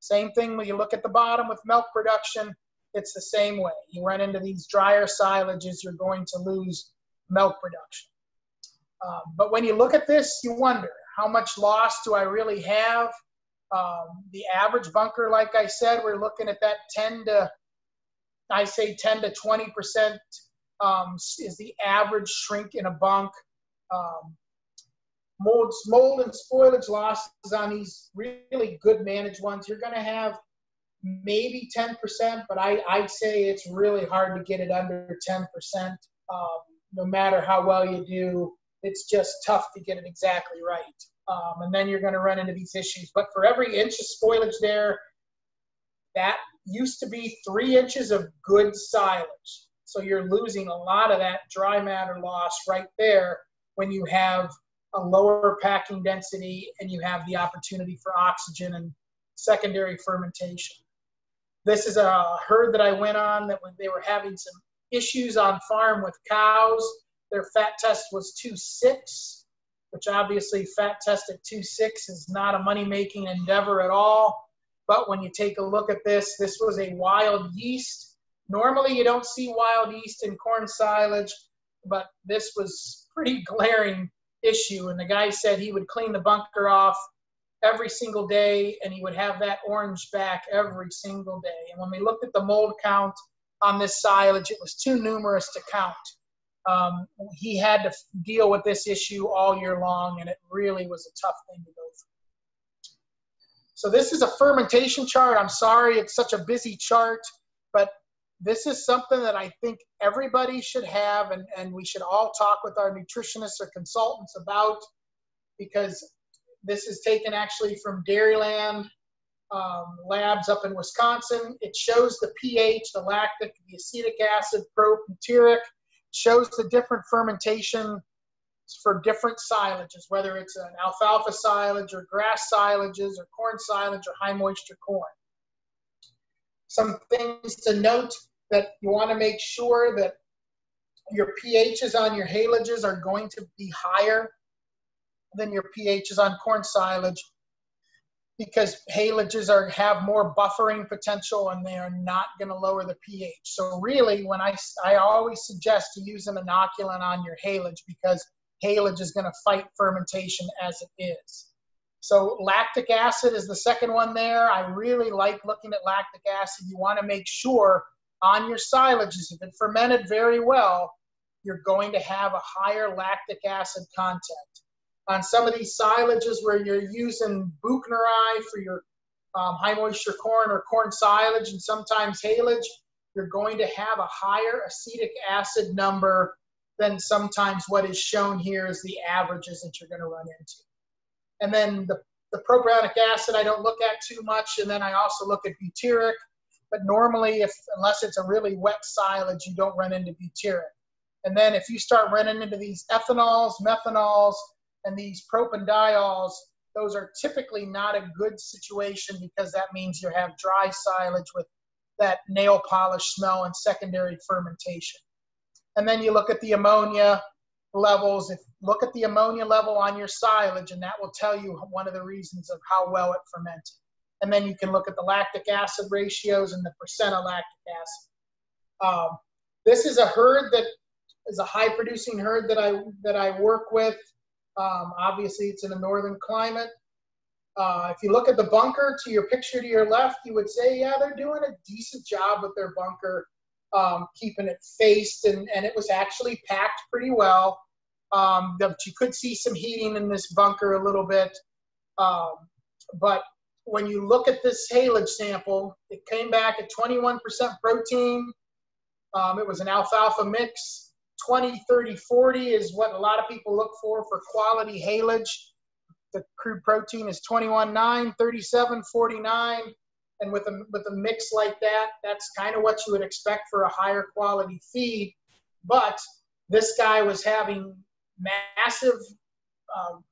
B: Same thing when you look at the bottom with milk production, it's the same way. You run into these drier silages, you're going to lose milk production. Um, but when you look at this, you wonder, how much loss do I really have? Um, the average bunker, like I said, we're looking at that 10 to, I say 10 to 20 percent um, is the average shrink in a bunk. Um, mold, mold and spoilage losses on these really good managed ones, you're going to have maybe 10%, but I, I'd say it's really hard to get it under 10%. Um, no matter how well you do, it's just tough to get it exactly right um, and then you're going to run into these issues. But for every inch of spoilage there, that used to be three inches of good silage. So you're losing a lot of that dry matter loss right there when you have a lower packing density and you have the opportunity for oxygen and secondary fermentation. This is a herd that I went on that when they were having some issues on farm with cows, their fat test was 2.6 which obviously fat test at 2.6 is not a money-making endeavor at all. But when you take a look at this, this was a wild yeast. Normally you don't see wild yeast in corn silage, but this was pretty [LAUGHS] glaring issue. And the guy said he would clean the bunker off every single day, and he would have that orange back every single day. And when we looked at the mold count on this silage, it was too numerous to count. Um, he had to deal with this issue all year long, and it really was a tough thing to go through. So this is a fermentation chart. I'm sorry it's such a busy chart, but this is something that I think everybody should have, and, and we should all talk with our nutritionists or consultants about because this is taken actually from Dairyland um, labs up in Wisconsin. It shows the pH, the lactic, the acetic acid, butyric, shows the different fermentation for different silages, whether it's an alfalfa silage or grass silages or corn silage or high moisture corn. Some things to note that you want to make sure that your pHs on your haylages are going to be higher than your pHs on corn silage because haylages are have more buffering potential and they are not going to lower the pH. So really, when I I always suggest to use an inoculant on your haylage because haylage is going to fight fermentation as it is. So lactic acid is the second one there. I really like looking at lactic acid. You want to make sure on your silages, if it fermented very well, you're going to have a higher lactic acid content on some of these silages where you're using Buchneri for your um, high moisture corn or corn silage and sometimes haylage, you're going to have a higher acetic acid number than sometimes what is shown here is the averages that you're going to run into. And then the, the propionic acid I don't look at too much, and then I also look at butyric. But normally, if unless it's a really wet silage, you don't run into butyric. And then if you start running into these ethanols, methanols, and these propanediols, those are typically not a good situation because that means you have dry silage with that nail polish smell and secondary fermentation. And then you look at the ammonia levels. If look at the ammonia level on your silage, and that will tell you one of the reasons of how well it fermented. And then you can look at the lactic acid ratios and the percent of lactic acid. Um, this is a herd that is a high producing herd that I that I work with. Um, obviously, it's in a northern climate. Uh, if you look at the bunker to your picture to your left, you would say, yeah, they're doing a decent job with their bunker, um, keeping it faced, and, and it was actually packed pretty well. Um, but you could see some heating in this bunker a little bit. Um, but when you look at this haylage sample, it came back at 21% protein. Um, it was an alfalfa mix. 20, 30, 40 is what a lot of people look for for quality haylage. The crude protein is 21, 9, 37, 49. And with a, with a mix like that, that's kind of what you would expect for a higher quality feed. But this guy was having massive um,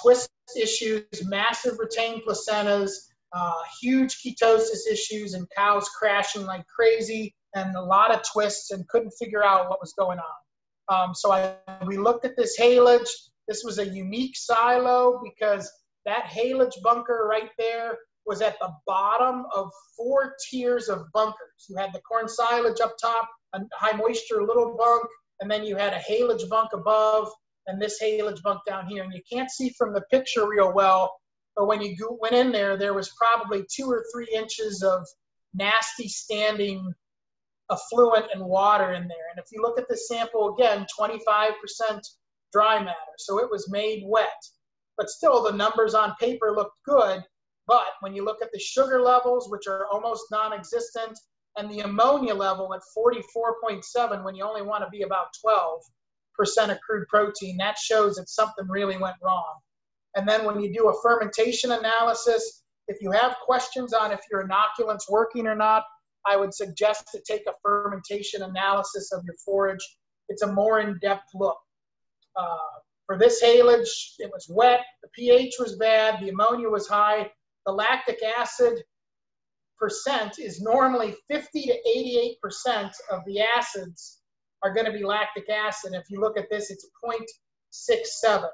B: twist issues, massive retained placentas, uh, huge ketosis issues, and cows crashing like crazy and a lot of twists and couldn't figure out what was going on. Um, so I, we looked at this haylage. This was a unique silo because that haylage bunker right there was at the bottom of four tiers of bunkers. You had the corn silage up top, a high moisture little bunk, and then you had a haylage bunk above, and this haylage bunk down here. And you can't see from the picture real well, but when you went in there, there was probably two or three inches of nasty standing effluent and water in there. And if you look at the sample again, 25% dry matter. So it was made wet. But still, the numbers on paper looked good. But when you look at the sugar levels, which are almost non existent, and the ammonia level at 44.7, when you only want to be about 12% of crude protein, that shows that something really went wrong. And then when you do a fermentation analysis, if you have questions on if your inoculant's working or not, I would suggest to take a fermentation analysis of your forage. It's a more in-depth look. Uh, for this haylage, it was wet, the pH was bad, the ammonia was high, the lactic acid percent is normally 50 to 88 percent of the acids are going to be lactic acid. If you look at this, it's 0.67.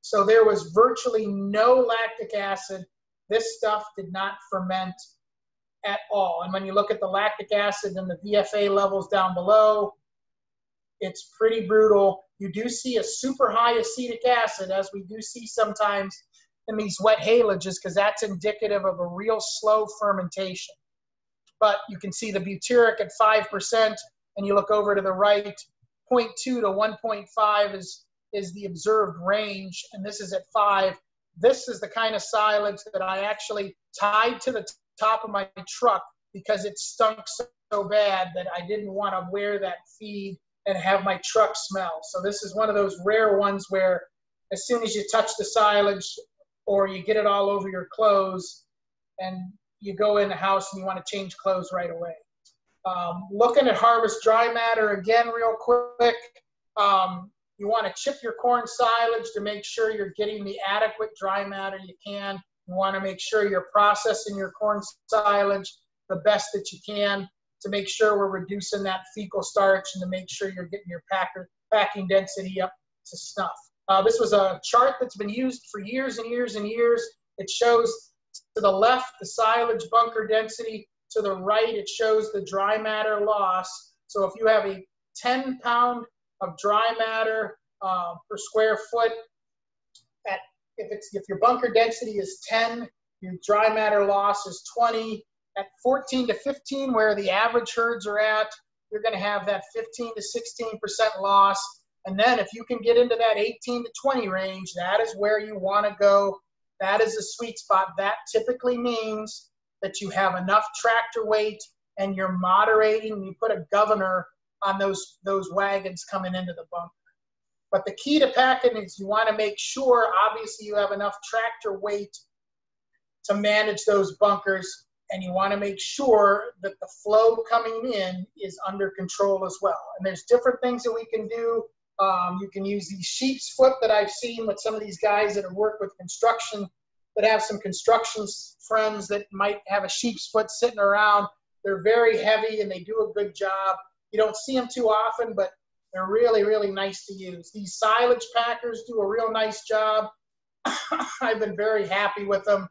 B: So there was virtually no lactic acid. This stuff did not ferment at all. And when you look at the lactic acid and the VFA levels down below, it's pretty brutal. You do see a super high acetic acid, as we do see sometimes in these wet haylages because that's indicative of a real slow fermentation. But you can see the butyric at 5%, and you look over to the right, 0.2 to 1.5 is, is the observed range, and this is at 5. This is the kind of silage that I actually tied to the top of my truck because it stunk so, so bad that I didn't want to wear that feed and have my truck smell. So this is one of those rare ones where as soon as you touch the silage or you get it all over your clothes and you go in the house and you want to change clothes right away. Um, looking at harvest dry matter again real quick. Um, you want to chip your corn silage to make sure you're getting the adequate dry matter you can. You want to make sure you're processing your corn silage the best that you can to make sure we're reducing that fecal starch and to make sure you're getting your packer, packing density up to snuff. Uh, this was a chart that's been used for years and years and years. It shows to the left the silage bunker density. To the right, it shows the dry matter loss. So if you have a 10 pound of dry matter uh, per square foot, at if it's if your bunker density is 10, your dry matter loss is 20, at 14 to 15, where the average herds are at, you're going to have that 15 to 16% loss. And then if you can get into that 18 to 20 range, that is where you want to go. That is a sweet spot. That typically means that you have enough tractor weight and you're moderating. You put a governor on those, those wagons coming into the bunker. But the key to packing is you want to make sure, obviously, you have enough tractor weight to manage those bunkers and you want to make sure that the flow coming in is under control as well. And there's different things that we can do. Um, you can use these sheep's foot that I've seen with some of these guys that have worked with construction, that have some construction friends that might have a sheep's foot sitting around. They're very heavy and they do a good job. You don't see them too often, but they're really, really nice to use. These silage packers do a real nice job. [COUGHS] I've been very happy with them.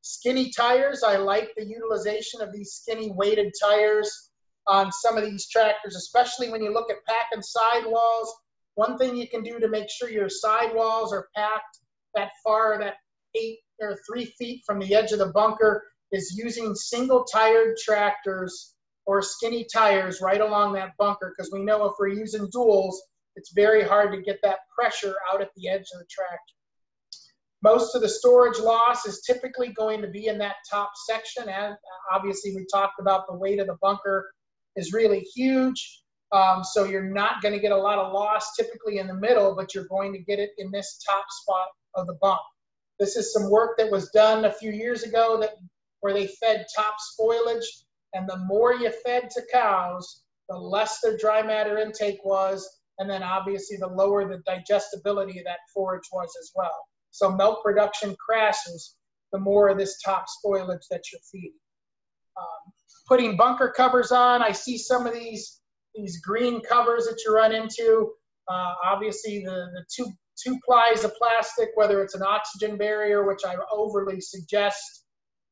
B: Skinny tires, I like the utilization of these skinny weighted tires on some of these tractors, especially when you look at packing sidewalls. One thing you can do to make sure your sidewalls are packed that far, that eight or three feet from the edge of the bunker, is using single tired tractors or skinny tires right along that bunker because we know if we're using duals, it's very hard to get that pressure out at the edge of the tractor. Most of the storage loss is typically going to be in that top section. And obviously, we talked about the weight of the bunker is really huge. Um, so you're not going to get a lot of loss typically in the middle, but you're going to get it in this top spot of the bump. This is some work that was done a few years ago that where they fed top spoilage, and the more you fed to cows, the less their dry matter intake was, and then obviously the lower the digestibility of that forage was as well. So milk production crashes the more of this top spoilage that you're feeding. Um, putting bunker covers on, I see some of these these green covers that you run into. Uh, obviously, the, the two, two plies of plastic, whether it's an oxygen barrier, which I overly suggest,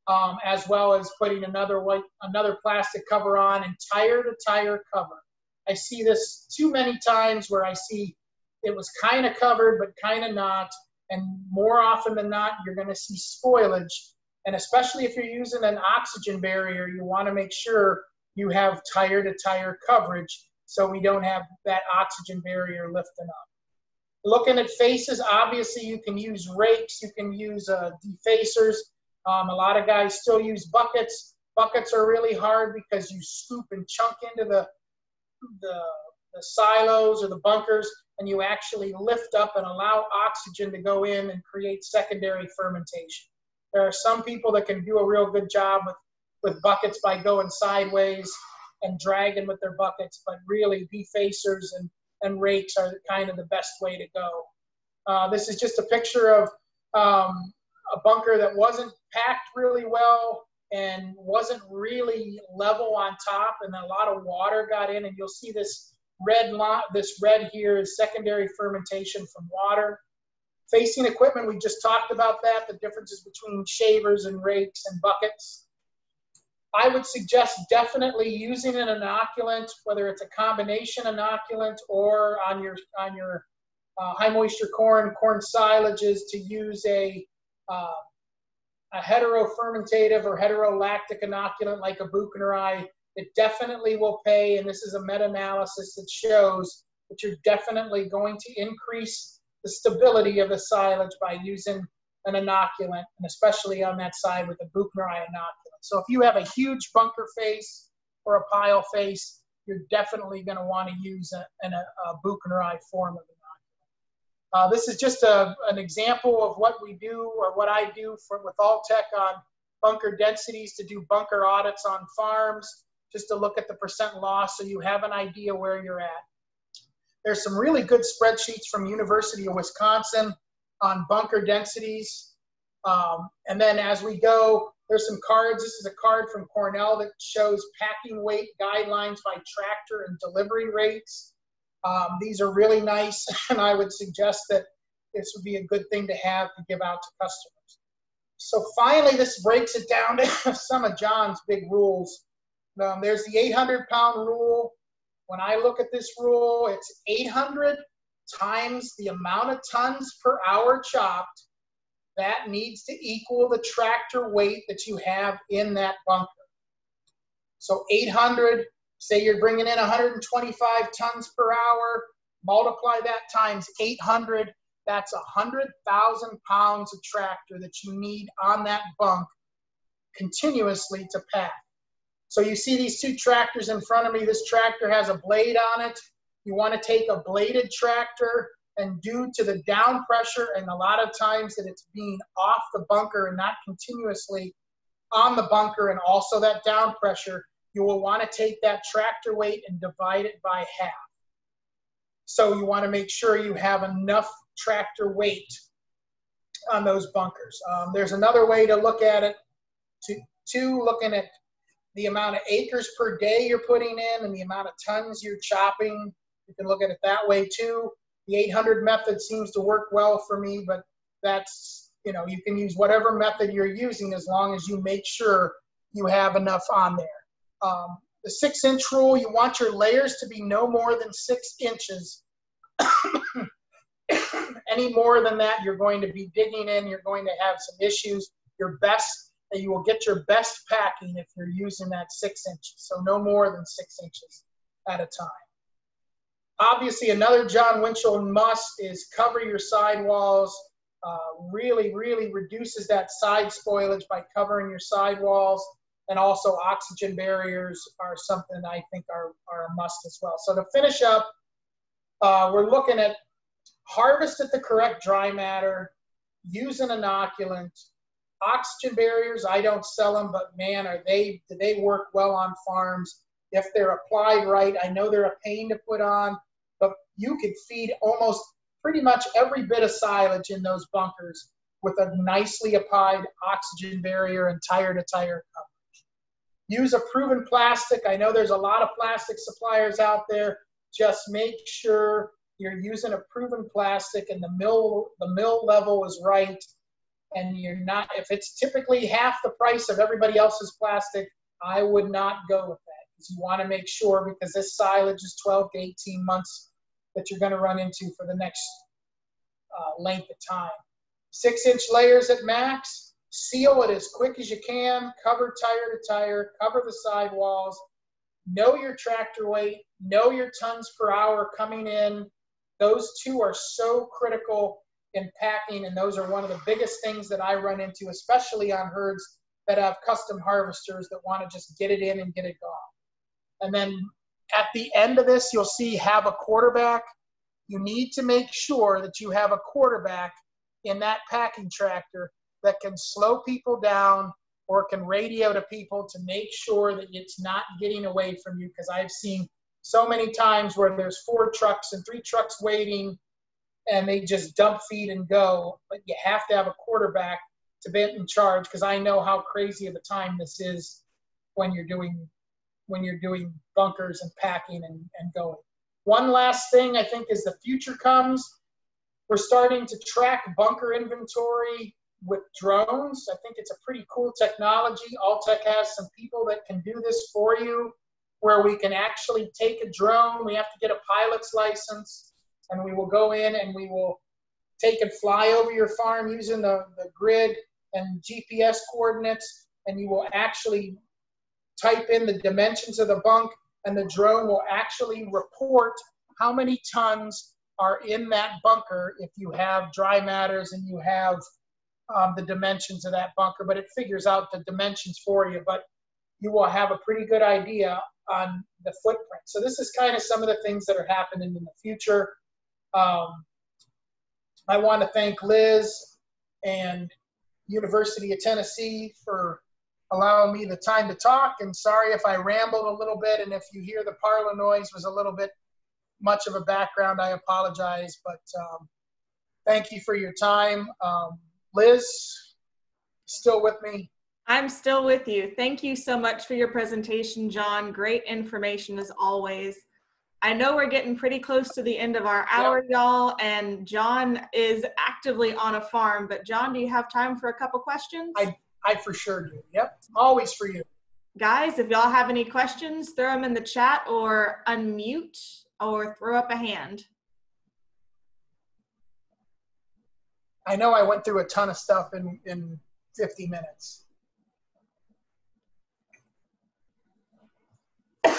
B: um, as well as putting another white, another plastic cover on and tire to tire cover. I see this too many times where I see it was kind of covered, but kind of not. And more often than not, you're going to see spoilage. And especially if you're using an oxygen barrier, you want to make sure you have tire to tire coverage so we don't have that oxygen barrier lifting up. Looking at faces, obviously you can use rakes, you can use uh, defacers. Um, a lot of guys still use buckets. Buckets are really hard because you scoop and chunk into the, the, the silos or the bunkers and you actually lift up and allow oxygen to go in and create secondary fermentation. There are some people that can do a real good job with, with buckets by going sideways and dragging with their buckets, but really defacers and, and rakes are kind of the best way to go. Uh, this is just a picture of um, a bunker that wasn't packed really well and wasn't really level on top and a lot of water got in and you'll see this red lot, this red here is secondary fermentation from water. Facing equipment, we just talked about that, the differences between shavers and rakes and buckets. I would suggest definitely using an inoculant, whether it's a combination inoculant or on your, on your uh, high moisture corn, corn silages to use a uh, a heterofermentative or heterolactic inoculant like a buchneri. it definitely will pay. And this is a meta-analysis that shows that you're definitely going to increase the stability of the silage by using an inoculant, and especially on that side with the buchneri inoculant. So if you have a huge bunker face or a pile face, you're definitely going to want to use a, a, a buchneri form of inoculant. Uh, this is just a, an example of what we do or what I do for, with Alltech on bunker densities to do bunker audits on farms, just to look at the percent loss so you have an idea where you're at. There's some really good spreadsheets from University of Wisconsin on bunker densities. Um, and then as we go, there's some cards. This is a card from Cornell that shows packing weight guidelines by tractor and delivery rates. Um, these are really nice, [LAUGHS] and I would suggest that this would be a good thing to have to give out to customers. So finally, this breaks it down to [LAUGHS] some of John's big rules. Um, there's the 800 pound rule. When I look at this rule, it's 800 times the amount of tons per hour chopped that needs to equal the tractor weight that you have in that bunker. So 800, say you're bringing in 125 tons per hour, multiply that times 800, that's 100,000 pounds of tractor that you need on that bunk continuously to pack. So you see these two tractors in front of me. This tractor has a blade on it. You want to take a bladed tractor and due to the down pressure and a lot of times that it's being off the bunker and not continuously on the bunker and also that down pressure, you will want to take that tractor weight and divide it by half. So you want to make sure you have enough tractor weight on those bunkers. Um, there's another way to look at it, to, two, looking at the amount of acres per day you're putting in and the amount of tons you're chopping. You can look at it that way too. The 800 method seems to work well for me, but that's, you know, you can use whatever method you're using as long as you make sure you have enough on there. Um, the six inch rule, you want your layers to be no more than six inches. [COUGHS] Any more than that, you're going to be digging in, you're going to have some issues. Your best, and you will get your best packing if you're using that six inches. So no more than six inches at a time. Obviously, another John Winchell must is cover your sidewalls. Uh, really, really reduces that side spoilage by covering your sidewalls. And also oxygen barriers are something I think are, are a must as well. So to finish up, uh, we're looking at harvest at the correct dry matter, use an inoculant, oxygen barriers. I don't sell them, but man, are they do they work well on farms? If they're applied right. I know they're a pain to put on, but you could feed almost pretty much every bit of silage in those bunkers with a nicely applied oxygen barrier and tire to tire coverage. Use a proven plastic. I know there's a lot of plastic suppliers out there. Just make sure you're using a proven plastic and the mill the mill level is right and you're not if it's typically half the price of everybody else's plastic i would not go with you want to make sure because this silage is 12 to 18 months that you're going to run into for the next uh, length of time. Six inch layers at max, seal it as quick as you can, cover tire to tire, cover the sidewalls, know your tractor weight, know your tons per hour coming in. Those two are so critical in packing, and those are one of the biggest things that I run into, especially on herds that have custom harvesters that want to just get it in and get it gone. And then at the end of this, you'll see have a quarterback. You need to make sure that you have a quarterback in that packing tractor that can slow people down or can radio to people to make sure that it's not getting away from you. Because I've seen so many times where there's four trucks and three trucks waiting and they just dump feed and go. But you have to have a quarterback to be in charge because I know how crazy of a time this is when you're doing when you're doing bunkers and packing and, and going. One last thing I think as the future comes, we're starting to track bunker inventory with drones. I think it's a pretty cool technology. Alltech has some people that can do this for you where we can actually take a drone. We have to get a pilot's license and we will go in and we will take and fly over your farm using the, the grid and GPS coordinates, and you will actually type in the dimensions of the bunk, and the drone will actually report how many tons are in that bunker if you have dry matters and you have um, the dimensions of that bunker, but it figures out the dimensions for you. But you will have a pretty good idea on the footprint. So this is kind of some of the things that are happening in the future. Um, I want to thank Liz and University of Tennessee for allowing me the time to talk. And sorry if I rambled a little bit, and if you hear the parlor noise was a little bit much of a background, I apologize. But um, thank you for your time. Um, Liz, still with me?
A: I'm still with you. Thank you so much for your presentation, John. Great information as always. I know we're getting pretty close to the end of our hour, y'all, and John is actively on a farm. But John, do you have time for a couple questions?
B: I, I for sure do. Yep, always for you.
A: Guys, if y'all have any questions, throw them in the chat or unmute or throw up a hand.
B: I know I went through a ton of stuff in, in 50 minutes. [COUGHS]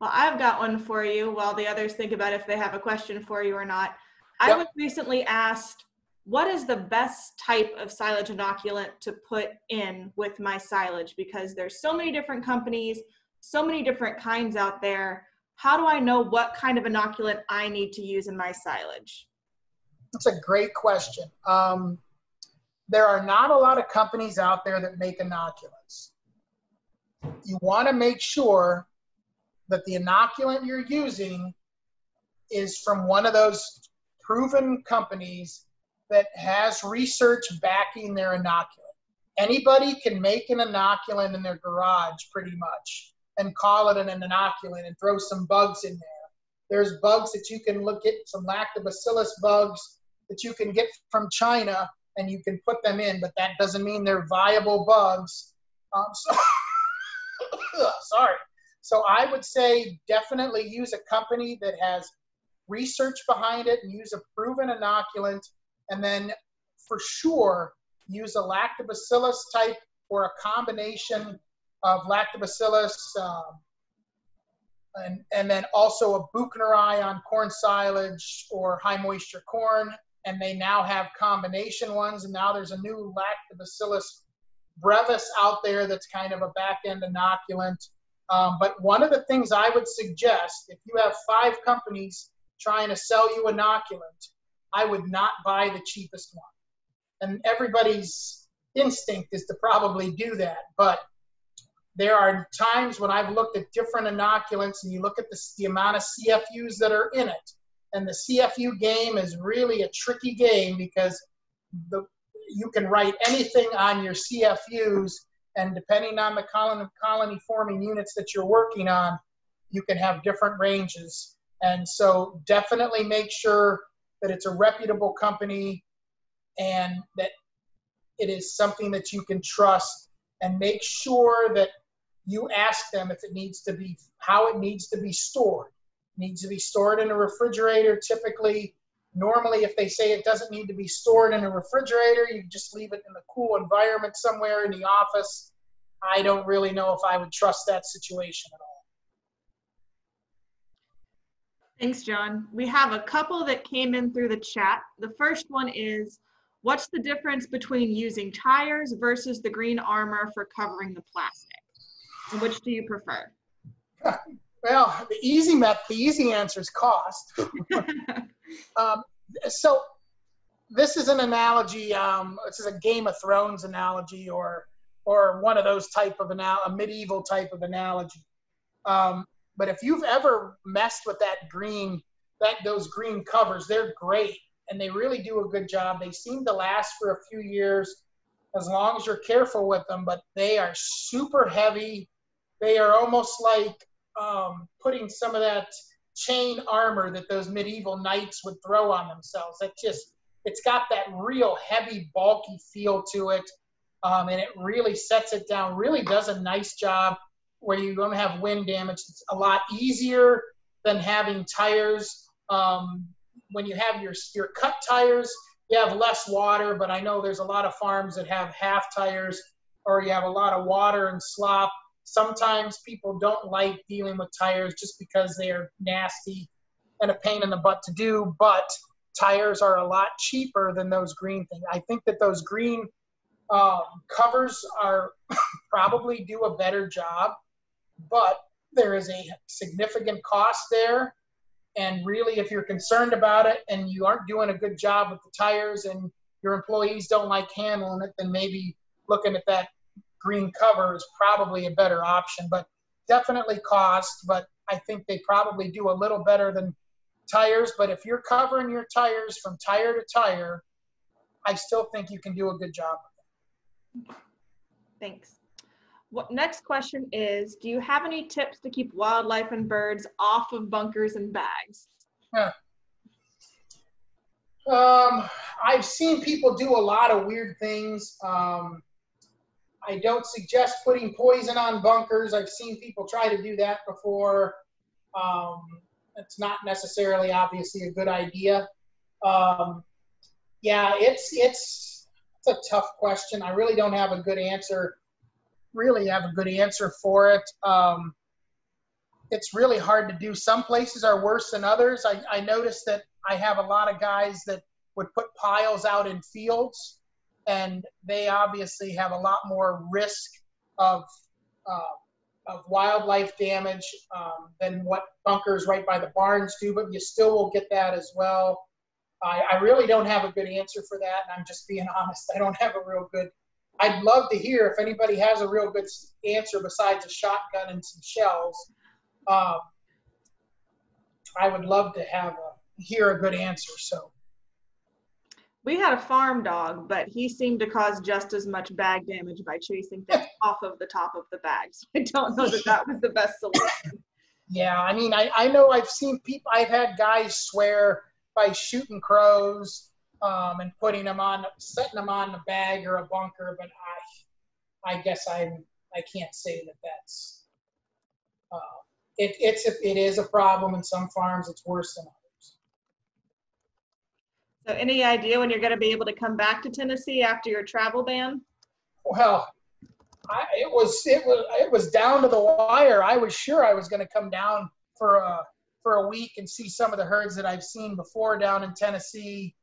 A: Well, I've got one for you while the others think about if they have a question for you or not. I was recently asked, what is the best type of silage inoculant to put in with my silage? Because there's so many different companies, so many different kinds out there. How do I know what kind of inoculant I need to use in my silage?
B: That's a great question. Um, there are not a lot of companies out there that make inoculants. You want to make sure that the inoculant you're using is from one of those proven companies that has research backing their inoculant. Anybody can make an inoculant in their garage pretty much and call it an inoculant and throw some bugs in there. There's bugs that you can look at, some lactobacillus bugs that you can get from China and you can put them in, but that doesn't mean they're viable bugs. Um, so, [LAUGHS] sorry. So I would say definitely use a company that has research behind it and use a proven inoculant. And then for sure, use a lactobacillus type or a combination of lactobacillus um, and, and then also a Buchneri on corn silage or high moisture corn. And they now have combination ones. And now there's a new lactobacillus brevis out there that's kind of a back end inoculant. Um, but one of the things I would suggest, if you have five companies trying to sell you inoculant, I would not buy the cheapest one. And everybody's instinct is to probably do that. But there are times when I've looked at different inoculants and you look at the, the amount of CFUs that are in it. And the CFU game is really a tricky game because the, you can write anything on your CFUs and depending on the colony, colony forming units that you're working on, you can have different ranges. And so definitely make sure that it's a reputable company and that it is something that you can trust and make sure that you ask them if it needs to be how it needs to be stored. It needs to be stored in a refrigerator. Typically normally if they say it doesn't need to be stored in a refrigerator you just leave it in a cool environment somewhere in the office. I don't really know if i would trust that situation at all
A: thanks john we have a couple that came in through the chat the first one is what's the difference between using tires versus the green armor for covering the plastic which do you prefer [LAUGHS]
B: well the easy met the easy answer is cost [LAUGHS] Um, so this is an analogy. Um, this is a Game of Thrones analogy, or or one of those type of anal- a medieval type of analogy. Um, but if you've ever messed with that green, that those green covers, they're great and they really do a good job. They seem to last for a few years as long as you're careful with them, but they are super heavy. They are almost like um, putting some of that chain armor that those medieval knights would throw on themselves. It just, it's got that real heavy, bulky feel to it. Um, and it really sets it down, really does a nice job where you don't have wind damage. It's a lot easier than having tires. Um, when you have your your cut tires, you have less water. But I know there's a lot of farms that have half tires, or you have a lot of water and slop. Sometimes people don't like dealing with tires just because they are nasty and a pain in the butt to do. But tires are a lot cheaper than those green things. I think that those green um, covers are [COUGHS] probably do a better job, but there is a significant cost there. And really, if you're concerned about it and you aren't doing a good job with the tires and your employees don't like handling it, then maybe looking at that green cover is probably a better option. But definitely cost, but I think they probably do a little better than tires. But if you're covering your tires from tire to tire, I still think you can do a good job.
A: Thanks. What, next question is, do you have any tips to keep wildlife and birds off of bunkers and bags?
B: Yeah. Um, I've seen people do a lot of weird things. Um, I don't suggest putting poison on bunkers. I've seen people try to do that before. Um, it's not necessarily obviously a good idea. Um, yeah, it's it's it's a tough question. I really don't have a good answer. Really have a good answer for it. Um, it's really hard to do. Some places are worse than others. I, I noticed that I have a lot of guys that would put piles out in fields, and they obviously have a lot more risk of uh, of wildlife damage um, than what bunkers right by the barns do, but you still will get that as well. I, I really don't have a good answer for that, and I'm just being [LAUGHS] honest. I don't have a real good. I'd love to hear if anybody has a real good answer besides a shotgun and some shells. Um, I would love to have a, hear a good answer. So
A: we had a farm dog, but he seemed to cause just as much bag damage by chasing things [LAUGHS] off of the top of the bags. [LAUGHS] I don't know that that was the best solution.
B: Yeah, I mean, I, I know I've seen people, I've had guys swear by shooting crows um, and putting them on, setting them on the bag or a bunker, but I, I guess I, I can't say that that's, uh, it, it's, a, it is a problem in some farms. It's worse than others.
A: So any idea when you're going to be able to come back to Tennessee after your travel ban?
B: Well, I, it was it was it was down to the wire. I was sure I was going to come down for a for a week and see some of the herds that I've seen before down in Tennessee,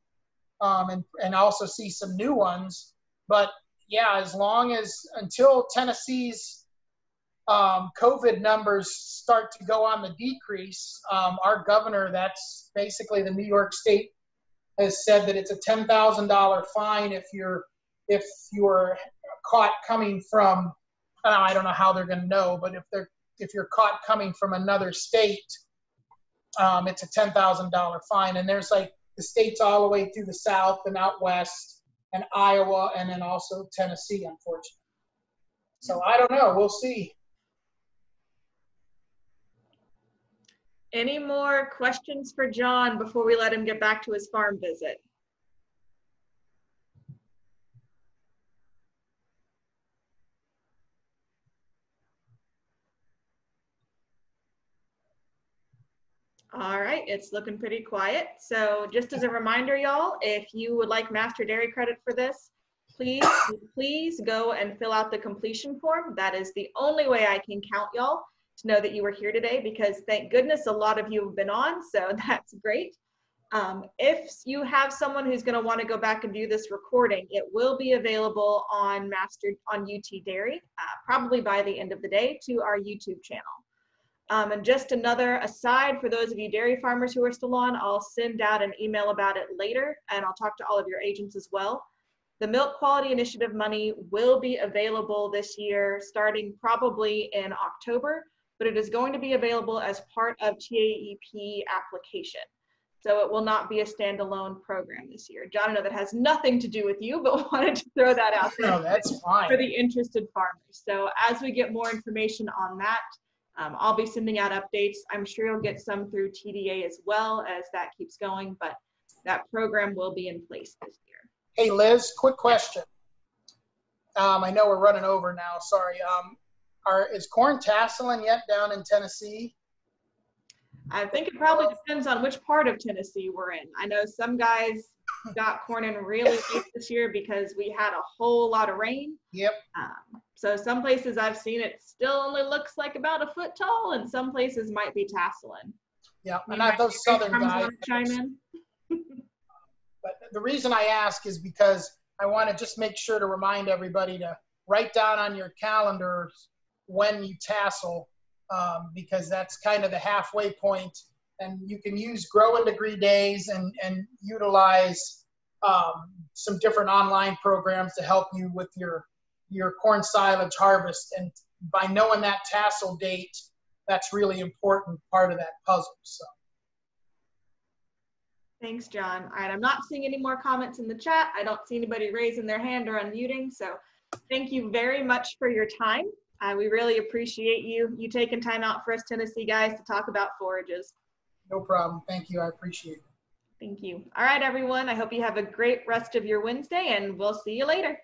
B: um, and and also see some new ones. But yeah, as long as until Tennessee's um, COVID numbers start to go on the decrease, um, our governor, that's basically the New York State has said that it's a ten thousand dollar fine if you're if you're caught coming from I don't know how they're going to know, but if they're if you're caught coming from another state, um, it's a ten thousand dollar fine. And there's like the states all the way through the south and out west, and Iowa, and then also Tennessee, unfortunately. So I don't know. We'll see.
A: Any more questions for John before we let him get back to his farm visit? All right, it's looking pretty quiet. So just as a reminder, y'all, if you would like Master Dairy credit for this, please, please go and fill out the completion form. That is the only way I can count y'all to know that you were here today because thank goodness a lot of you have been on, so [LAUGHS] that's great. Um, if you have someone who's going to want to go back and do this recording, it will be available on Master on UT Dairy, uh, probably by the end of the day, to our YouTube channel. Um, and just another aside for those of you dairy farmers who are still on, I'll send out an email about it later, and I'll talk to all of your agents as well. The Milk Quality Initiative money will be available this year, starting probably in October but it is going to be available as part of TAEP application. So it will not be a standalone program this year. John, I know that has nothing to do with you, but [LAUGHS] wanted to throw that out there
B: no, that's fine.
A: for the interested farmers. So as we get more information on that, um, I'll be sending out updates. I'm sure you'll get some through TDA as well as that keeps going, but that program will be in place this year.
B: Hey, Liz, quick question. Um, I know we're running over now. Sorry. Um, are is corn tasseling yet down in Tennessee?
A: I think it probably depends on which part of Tennessee we're in. I know some guys got corn in really late this year because we had a whole lot of rain.
B: Yep.
A: Um, so some places I've seen it still only looks like about a foot tall, and some places might be tasseling.
B: Yeah, and I, those southern guys.
A: Chime in. [LAUGHS]
B: But the reason I ask is because I want to just make sure to remind everybody to write down on your calendars when you tassel, um, because that's kind of the halfway point. And you can use growing degree days and, and utilize um, some different online programs to help you with your your corn silage harvest. And by knowing that tassel date, that's really important part of that puzzle. So.
A: Thanks, John. All right, I'm not seeing any more comments in the chat. I don't see anybody raising their hand or unmuting. So thank you very much for your time. Uh, we really appreciate you you taking time out for us Tennessee guys to talk about forages.
B: No problem. Thank you. I appreciate it.
A: Thank you. All right, everyone. I hope you have a great rest of your Wednesday, and we'll see you later.